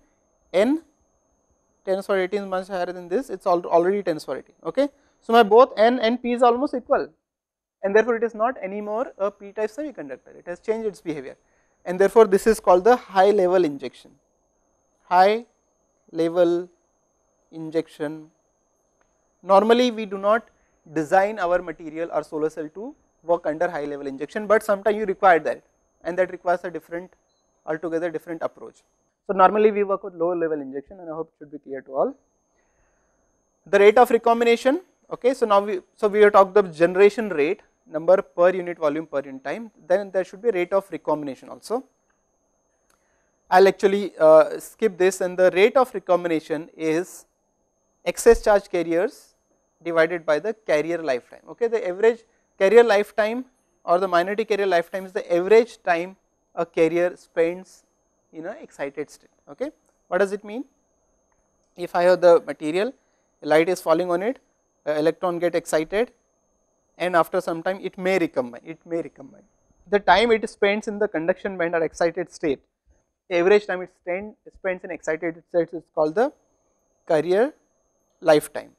n 10 to power 18 is much higher than this it is already 10 to power 18 okay. So, my both n and p is almost equal and therefore, it is not anymore a p type semiconductor it has changed its behavior and therefore, this is called the high level injection high level injection. Normally, we do not design our material or solar cell to work under high level injection, but sometimes you require that and that requires a different altogether different approach. So, normally we work with low level injection and I hope it should be clear to all. The rate of recombination okay. So, now we so we have talked the generation rate number per unit volume per unit time then there should be rate of recombination also. I will actually uh, skip this and the rate of recombination is excess charge carriers divided by the carrier lifetime okay. The average carrier lifetime or the minority carrier lifetime is the average time a carrier spends in an excited state. Okay. What does it mean? If I have the material, light is falling on it, electron get excited and after some time it may recombine, it may recombine. The time it spends in the conduction band or excited state, average time it spend, spends in excited state is called the carrier lifetime.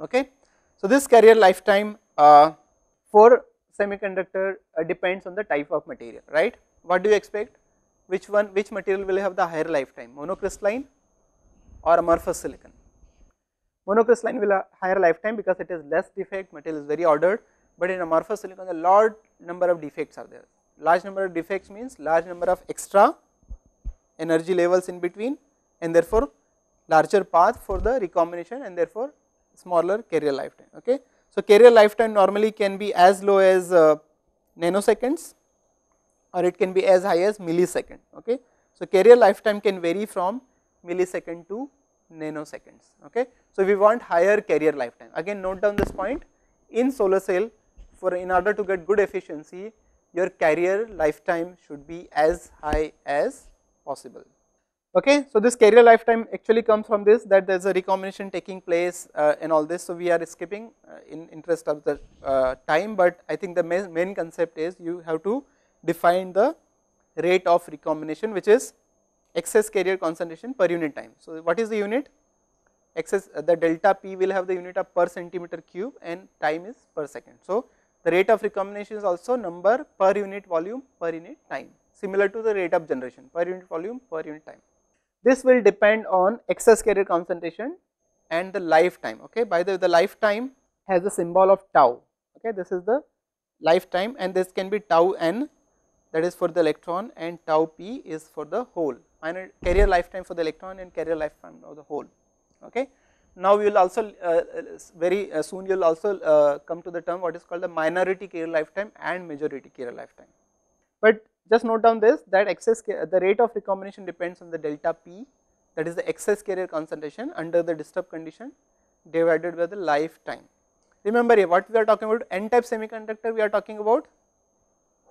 Okay. So, this carrier lifetime uh, for semiconductor uh, depends on the type of material, right. What do you expect? Which one, which material will have the higher lifetime, monocrystalline or amorphous silicon? Monocrystalline will have higher lifetime because it is less defect, material is very ordered, but in amorphous silicon a large number of defects are there. Large number of defects means large number of extra energy levels in between and therefore larger path for the recombination and therefore smaller carrier lifetime. Okay. So, carrier lifetime normally can be as low as uh, nanoseconds or it can be as high as millisecond. Okay. So, carrier lifetime can vary from millisecond to nanoseconds. Okay. So, we want higher carrier lifetime again note down this point in solar cell for in order to get good efficiency your carrier lifetime should be as high as possible. Okay, so this carrier lifetime actually comes from this that there is a recombination taking place uh, in all this. So we are skipping uh, in interest of the uh, time, but I think the main, main concept is you have to define the rate of recombination which is excess carrier concentration per unit time. So what is the unit? Excess uh, the delta p will have the unit of per centimeter cube and time is per second. So the rate of recombination is also number per unit volume per unit time similar to the rate of generation per unit volume per unit time. This will depend on excess carrier concentration and the lifetime. Okay, by the way, the lifetime has a symbol of tau. Okay, this is the lifetime, and this can be tau n that is for the electron, and tau p is for the hole. Minor carrier lifetime for the electron and carrier lifetime of the hole. Okay. Now, we will also uh, very uh, soon you will also uh, come to the term what is called the minority carrier lifetime and majority carrier lifetime. But just note down this that excess the rate of recombination depends on the delta p that is the excess carrier concentration under the disturbed condition divided by the lifetime. Remember here what we are talking about n type semiconductor we are talking about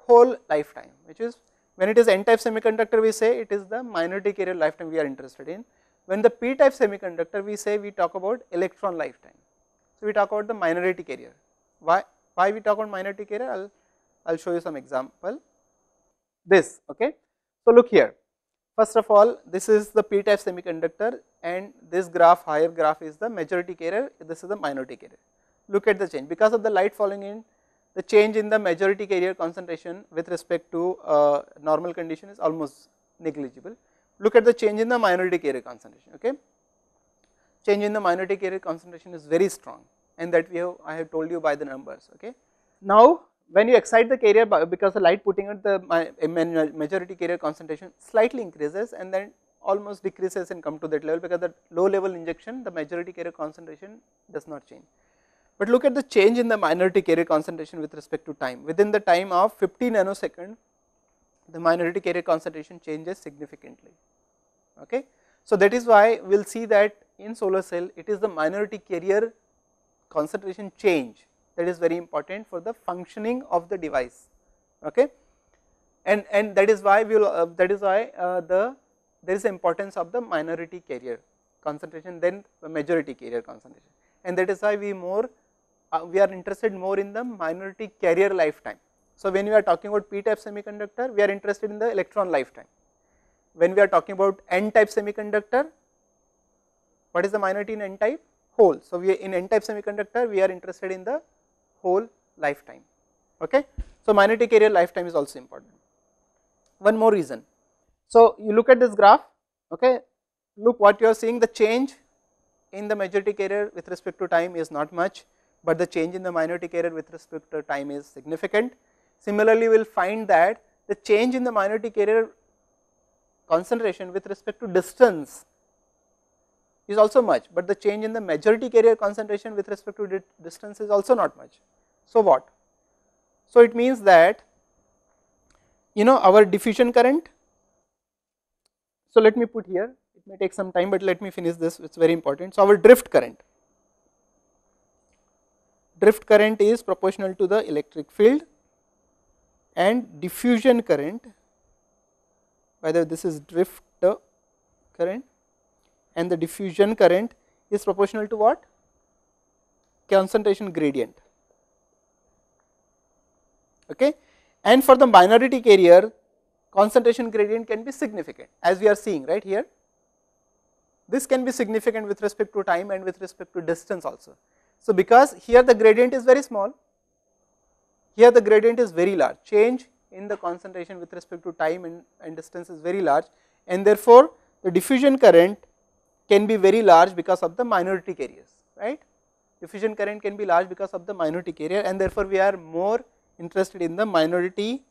hole lifetime which is when it is n type semiconductor we say it is the minority carrier lifetime we are interested in. When the p type semiconductor we say we talk about electron lifetime. So, we talk about the minority carrier. Why, why we talk about minority carrier I will I will show you some example this okay. So, look here first of all this is the p type semiconductor and this graph higher graph is the majority carrier this is the minority carrier. Look at the change because of the light falling in the change in the majority carrier concentration with respect to uh, normal condition is almost negligible. Look at the change in the minority carrier concentration okay. Change in the minority carrier concentration is very strong and that we have I have told you by the numbers okay. Now when you excite the carrier because the light putting out the majority carrier concentration slightly increases and then almost decreases and come to that level because the low level injection the majority carrier concentration does not change. But look at the change in the minority carrier concentration with respect to time within the time of 50 nanosecond the minority carrier concentration changes significantly okay. So that is why we will see that in solar cell it is the minority carrier concentration change that is very important for the functioning of the device okay? And and that is why we will uh, that is why uh, the there is importance of the minority carrier concentration than the majority carrier concentration. And that is why we more uh, we are interested more in the minority carrier lifetime. So when we are talking about p type semiconductor we are interested in the electron lifetime. When we are talking about n type semiconductor what is the minority in n type hole. So we in n type semiconductor we are interested in the hole lifetime. Okay. So, minority carrier lifetime is also important. One more reason. So, you look at this graph, okay, look what you are seeing the change in the majority carrier with respect to time is not much, but the change in the minority carrier with respect to time is significant. Similarly, we will find that the change in the minority carrier concentration with respect to distance is also much, but the change in the majority carrier concentration with respect to distance is also not much. So, what? So, it means that you know our diffusion current. So, let me put here it may take some time, but let me finish this it is very important. So, our drift current drift current is proportional to the electric field and diffusion current whether this is drift current and the diffusion current is proportional to what? Concentration gradient. Okay. And for the minority carrier, concentration gradient can be significant as we are seeing right here. This can be significant with respect to time and with respect to distance also. So, because here the gradient is very small, here the gradient is very large, change in the concentration with respect to time and, and distance is very large and therefore, the diffusion current can be very large because of the minority carriers, right. Diffusion current can be large because of the minority carrier and therefore, we are more interested in the minority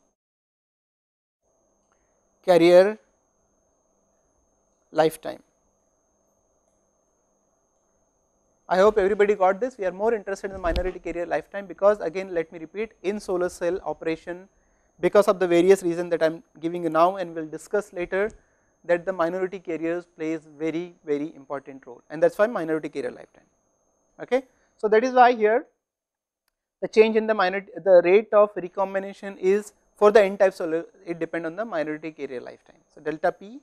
carrier lifetime. I hope everybody got this. We are more interested in the minority carrier lifetime because again let me repeat in solar cell operation because of the various reasons that I am giving you now and we will discuss later that the minority carriers plays very very important role and that is why minority carrier lifetime okay. So that is why here the change in the minority the rate of recombination is for the n type solution it depend on the minority carrier lifetime. So, delta p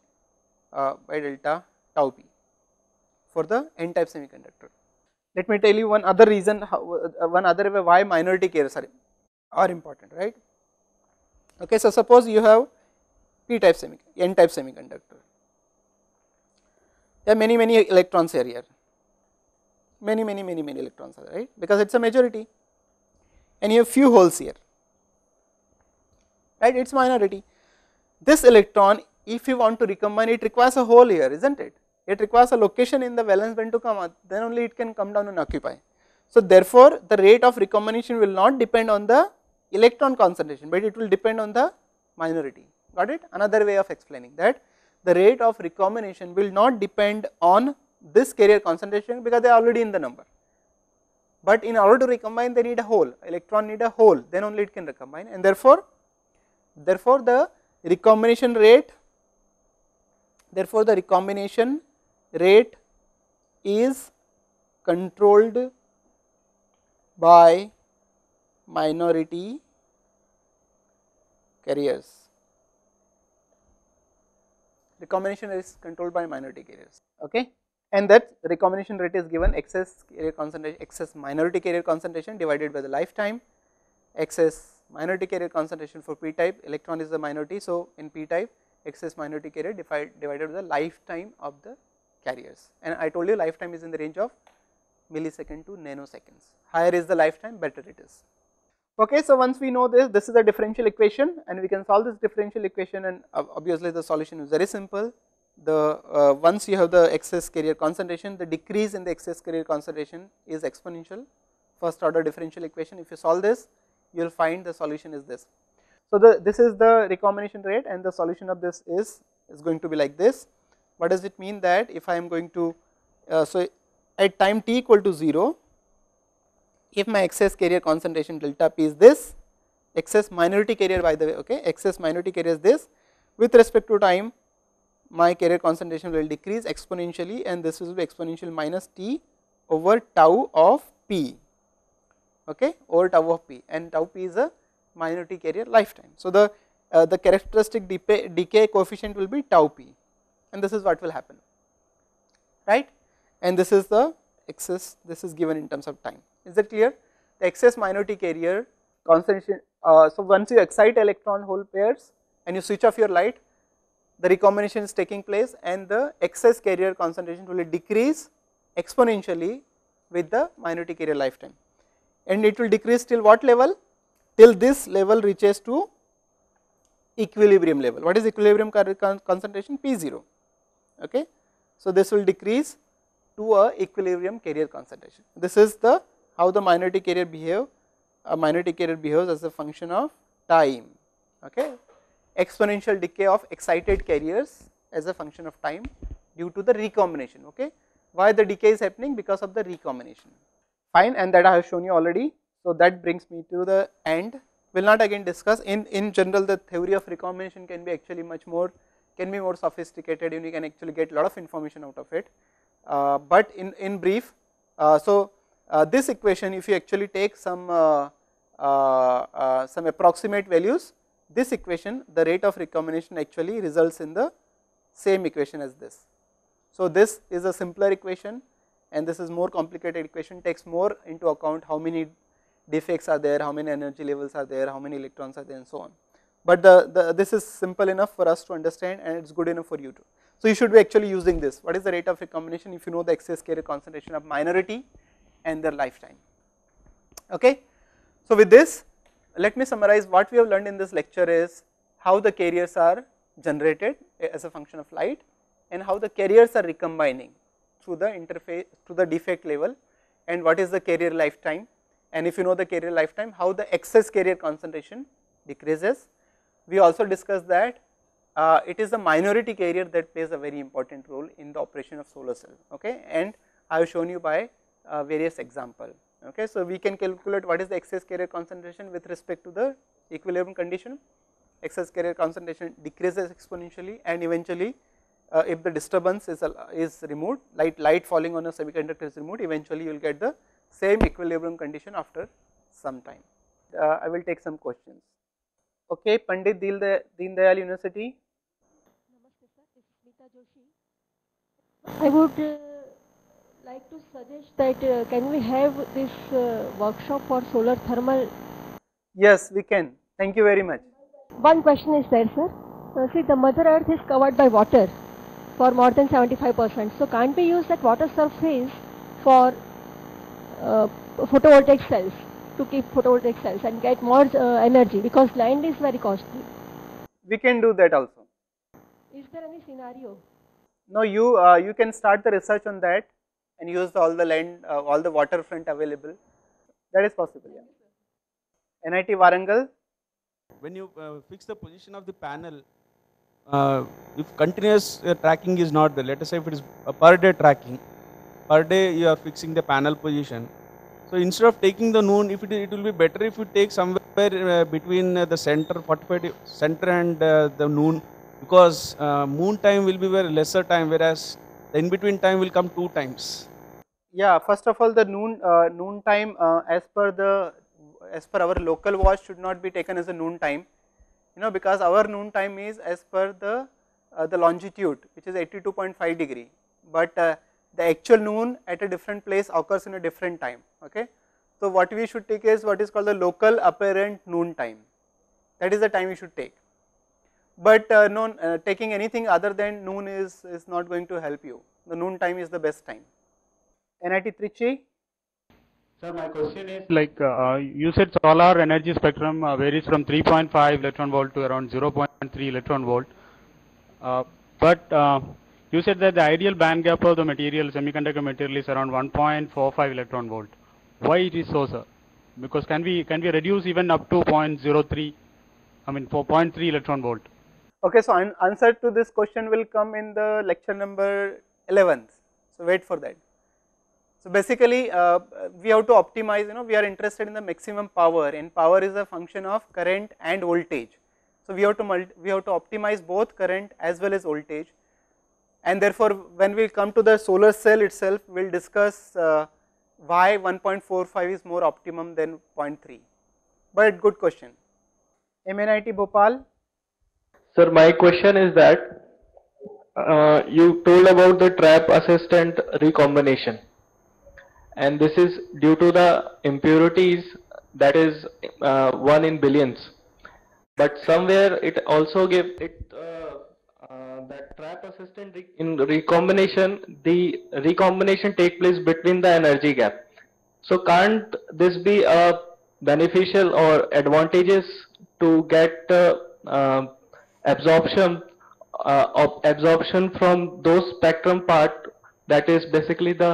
uh, by delta tau p for the n type semiconductor. Let me tell you one other reason how, uh, one other way why minority carriers are, are important right. Okay, so suppose you have p type semi n type semiconductor. There are many many electrons here many many many many electrons are right? Because it is a majority. And you have few holes here. Right? It is minority. This electron if you want to recombine it requires a hole here is not it, it requires a location in the valence band to come out. Then only it can come down and occupy. So therefore the rate of recombination will not depend on the electron concentration but it will depend on the minority got it? Another way of explaining that the rate of recombination will not depend on this carrier concentration because they are already in the number. But in order to recombine they need a hole, electron need a hole. Then only it can recombine. And therefore, therefore the recombination rate, therefore the recombination rate is controlled by minority carriers recombination is controlled by minority carriers okay? And that recombination rate is given excess carrier concentration excess minority carrier concentration divided by the lifetime excess minority carrier concentration for p type electron is the minority so in p type excess minority carrier divided divided by the lifetime of the carriers. And I told you lifetime is in the range of millisecond to nanoseconds. Higher is the lifetime better it is Okay, so once we know this, this is a differential equation and we can solve this differential equation and obviously the solution is very simple. The uh, once you have the excess carrier concentration, the decrease in the excess carrier concentration is exponential first order differential equation. If you solve this, you will find the solution is this. So the this is the recombination rate and the solution of this is is going to be like this. What does it mean that if I am going to uh, so at time t equal to 0 if my excess carrier concentration delta p is this, excess minority carrier by the way, okay, excess minority carrier is this, with respect to time my carrier concentration will decrease exponentially and this will be exponential minus t over tau of p, okay, over tau of p and tau p is a minority carrier lifetime. So, the uh, the characteristic decay, decay coefficient will be tau p and this is what will happen, right, and this is the excess, this is given in terms of time. Is that clear? The excess minority carrier concentration. Uh, so once you excite electron hole pairs and you switch off your light, the recombination is taking place and the excess carrier concentration will decrease exponentially with the minority carrier lifetime. And it will decrease till what level? Till this level reaches to equilibrium level. What is equilibrium concentration? P0. Okay. So this will decrease to a equilibrium carrier concentration. This is the how the minority carrier behave, a minority carrier behaves as a function of time, okay. exponential decay of excited carriers as a function of time due to the recombination, okay. Why the decay is happening? Because of the recombination, fine and that I have shown you already. So, that brings me to the end, we will not again discuss in, in general the theory of recombination can be actually much more, can be more sophisticated and you can actually get lot of information out of it. Uh, but in, in brief, uh, so uh, this equation if you actually take some some approximate values this equation the rate of recombination actually results in the same equation as this. So, this is a simpler equation and this is more complicated equation takes more into account how many defects are there, how many energy levels are there, how many electrons are there and so on. But the, the this is simple enough for us to understand and it is good enough for you to. So, you should be actually using this what is the rate of recombination if you know the excess carrier concentration of minority and their lifetime. Okay. So, with this let me summarize what we have learned in this lecture is how the carriers are generated as a function of light and how the carriers are recombining through the interface to the defect level and what is the carrier lifetime and if you know the carrier lifetime how the excess carrier concentration decreases. We also discussed that uh, it is the minority carrier that plays a very important role in the operation of solar cell okay and I have shown you by uh, various example. Okay. So, we can calculate what is the excess carrier concentration with respect to the equilibrium condition, excess carrier concentration decreases exponentially and eventually uh, if the disturbance is, is removed, light, light falling on a semiconductor is removed, eventually you will get the same equilibrium condition after some time. Uh, I will take some questions. Okay, Pandit Deen Day- Deen Dayal University. Namaste sir, this is Smita Joshi. I would uh, like to suggest that uh, can we have this uh, workshop for solar thermal? Yes, we can. Thank you very much. One question is there sir. Uh, see the mother earth is covered by water for more than 75%. So can't we use that water surface for uh, photovoltaic cells to keep photovoltaic cells and get more uh, energy because land is very costly. We can do that also. Is there any scenario? No, you uh, you can start the research on that and use all the land, uh, all the waterfront available. That is possible. Yeah. NIT Warangal. when you uh, fix the position of the panel, uh, if continuous uh, tracking is not there, let us say if it is a per day tracking, per day you are fixing the panel position. So instead of taking the noon, if it, it will be better if you take somewhere uh, between uh, the center, 45 center and uh, the noon, because moon time will be very lesser time, whereas the in between time will come two times. Yeah, first of all, the noon noon time as per the as per our local watch should not be taken as a noon time, you know, because our noon time is as per the uh, the longitude, which is 82.5 degree, but uh, the actual noon at a different place occurs in a different time. Okay, so what we should take is what is called the local apparent noon time. That is the time we should take. But uh, no, uh, taking anything other than noon is is not going to help you. The noon time is the best time. NIT Trichy. Sir, my question is like uh, you said solar energy spectrum uh, varies from 3.5 electron volt to around 0.3 electron volt. Uh, but uh, you said that the ideal band gap of the material, semiconductor material is around 1.45 electron volt. Why it is so, sir? Because can we can we reduce even up to 0.03, I mean for 0.3 electron volt? Okay, so an answer to this question will come in the lecture number 11. So wait for that. So basically, uh, we have to optimize. You know, we are interested in the maximum power, and power is a function of current and voltage. So we have to we have to optimize both current as well as voltage, and therefore, when we come to the solar cell itself, we will discuss uh, why 1.45 is more optimum than 0.3. But good question. MNIT Bhopal. Sir, my question is that uh, you told about the trap assistant recombination and this is due to the impurities that is uh, 1 in billions but somewhere it also give it uh, that trap assistant re- in recombination the recombination take place between the energy gap. So can't this be a beneficial or advantageous to get uh, uh, absorption uh, of absorption from those spectrum part? That is basically the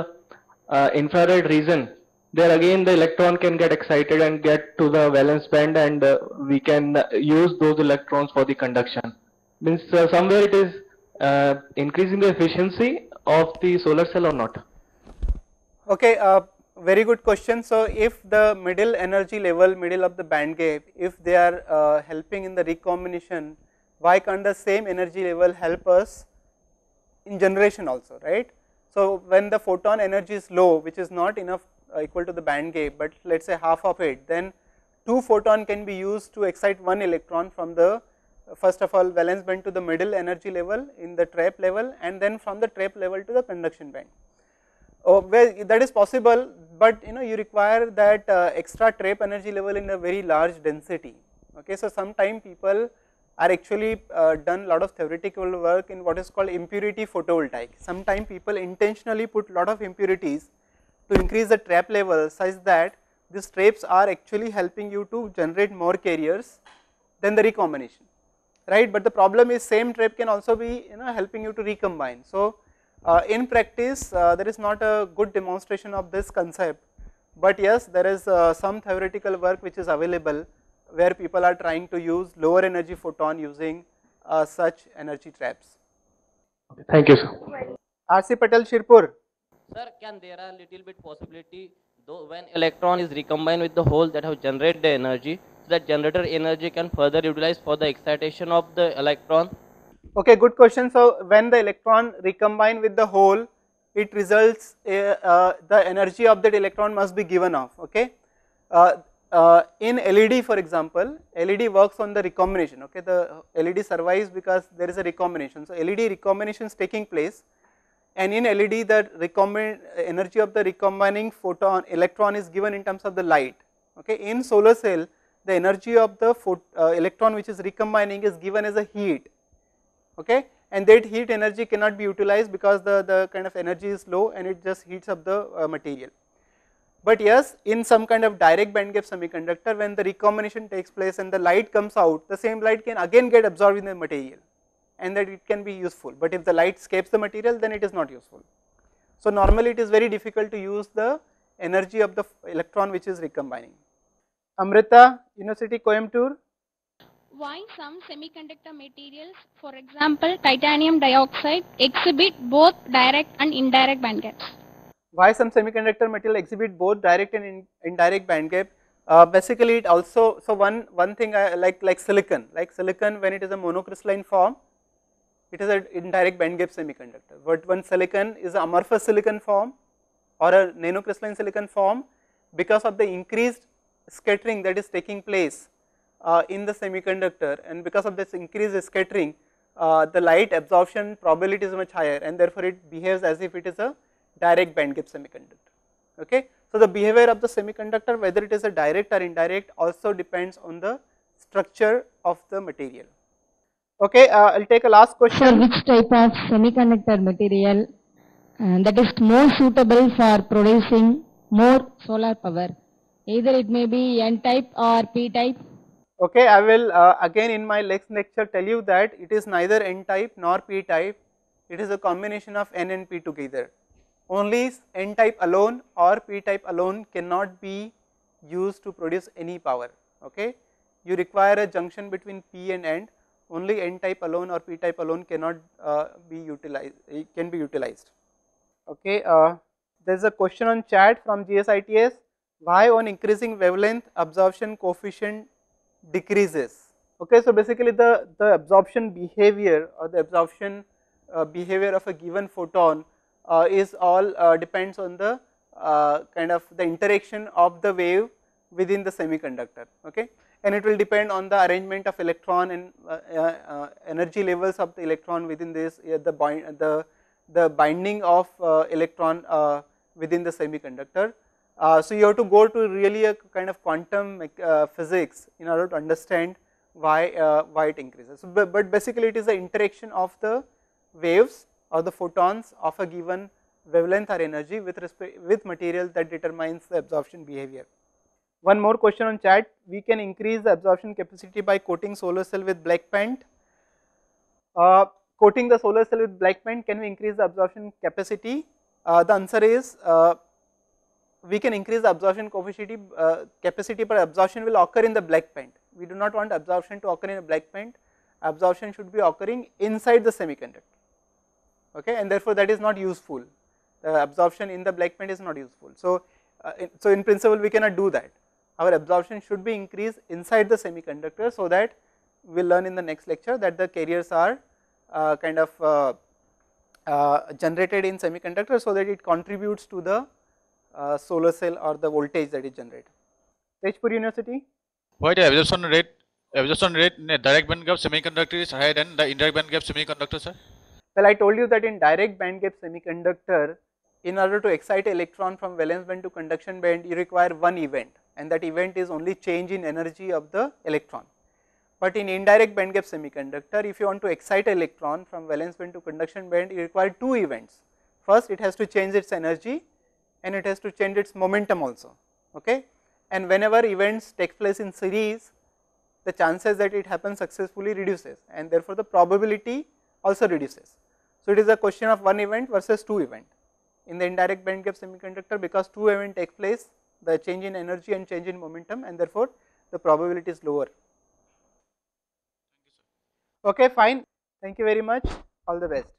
uh, infrared region. There again the electron can get excited and get to the valence band and uh, we can use those electrons for the conduction. Means uh, somewhere it is uh, increasing the efficiency of the solar cell or not Okay, uh, very good question. So, if the middle energy level, middle of the band gap, if they are uh, helping in the recombination, why can't the same energy level help us in generation also, right? So, when the photon energy is low, which is not enough uh, equal to the band gap, but let us say half of it, then two photon can be used to excite one electron from the first of all valence band to the middle energy level in the trap level and then from the trap level to the conduction band. Oh, well, that is possible, but you know you require that uh, extra trap energy level in a very large density. Okay, so sometime people are actually uh, done lot of theoretical work in what is called impurity photovoltaic. Sometime people intentionally put lot of impurities to increase the trap level such that these traps are actually helping you to generate more carriers than the recombination, right? But the problem is same trap can also be you know helping you to recombine. So uh, in practice, uh, there is not a good demonstration of this concept, but yes, there is uh, some theoretical work which is available where people are trying to use lower energy photon using uh, such energy traps. thank you sir RC Patel Shirpur. Sir, can there are little bit possibility though when electron is recombined with the hole that have generated the energy, so that generator energy can further utilize for the excitation of the electron? Okay, good question. So when the electron recombine with the hole, it results uh, uh, the energy of that electron must be given off. Okay, uh, uh, in LED for example, LED works on the recombination, okay, the LED survives because there is a recombination. So, LED recombination is taking place and in LED the recombine energy of the recombining photon electron is given in terms of the light, okay. In solar cell the energy of the uh, electron which is recombining is given as a heat, okay and that heat energy cannot be utilized because the, the kind of energy is low and it just heats up the uh, material. But yes, in some kind of direct band gap semiconductor, when the recombination takes place and the light comes out, the same light can again get absorbed in the material and that it can be useful. But if the light escapes the material, then it is not useful. So normally it is very difficult to use the energy of the electron which is recombining. Amrita, University Coimbatore. Why some semiconductor materials, for example titanium dioxide, exhibit both direct and indirect band gaps? why some semiconductor material exhibit both direct and in, indirect band gap uh, basically it also so one one thing I like like silicon like silicon when it is a monocrystalline form it is an indirect band gap semiconductor but when silicon is a amorphous silicon form or a nanocrystalline silicon form because of the increased scattering that is taking place uh, in the semiconductor and because of this increased scattering uh, the light absorption probability is much higher and therefore it behaves as if it is a direct band gap semiconductor. Okay. So, the behavior of the semiconductor whether it is a direct or indirect also depends on the structure of the material. Okay, uh, I will take a last question. which type of semiconductor material uh, that is more suitable for producing more solar power? Either it may be N type or P type. Okay, I will uh, again in my next lecture tell you that it is neither N type nor P type, it is a combination of N and P together. Only N type alone or P type alone cannot be used to produce any power. Okay, you require a junction between P and N. Only N type alone or P type alone cannot uh, be utilized. It can be utilized. Okay, uh, there is a question on chat from GSITS. Why on increasing wavelength absorption coefficient decreases? Okay, so basically the the absorption behavior or the absorption uh, behavior of a given photon uh, is all uh, depends on the uh, kind of the interaction of the wave within the semiconductor okay and it will depend on the arrangement of electron and energy levels of the electron within this the bind the the binding of electron within the semiconductor uh, so you have to go to really a kind of quantum uh, physics in order to understand why uh, why it increases. So, but, but, basically it is the interaction of the waves or the photons of a given wavelength or energy with respect with material that determines the absorption behavior. One more question on chat, we can increase the absorption capacity by coating solar cell with black paint. Uh, coating the solar cell with black paint, can we increase the absorption capacity? Uh, the answer is uh, we can increase the absorption coefficient uh, capacity, but absorption will occur in the black paint. We do not want absorption to occur in a black paint, absorption should be occurring inside the semiconductor. Okay? And therefore that is not useful. The absorption in the black paint is not useful. So uh, in, so in principle we cannot do that. Our absorption should be increased inside the semiconductor so that we will learn in the next lecture that the carriers are uh, kind of uh, uh generated in semiconductor so that it contributes to the Uh, solar cell or the voltage that is generated. Tezpur University. Why the absorption rate absorption rate in a direct band gap semiconductor is higher than the indirect band gap semiconductor sir? Well, I told you that in direct band gap semiconductor, in order to excite electron from valence band to conduction band, you require one event and that event is only change in energy of the electron. But in indirect band gap semiconductor, if you want to excite electron from valence band to conduction band, you require two events. First, it has to change its energy and it has to change its momentum also. Okay? And whenever events take place in series, the chances that it happens successfully reduces and therefore, the probability also reduces. So, it is a question of one event versus two event. In the indirect band gap semiconductor because two event take place the change in energy and change in momentum and therefore, the probability is lower. Okay fine, thank you very much, all the best.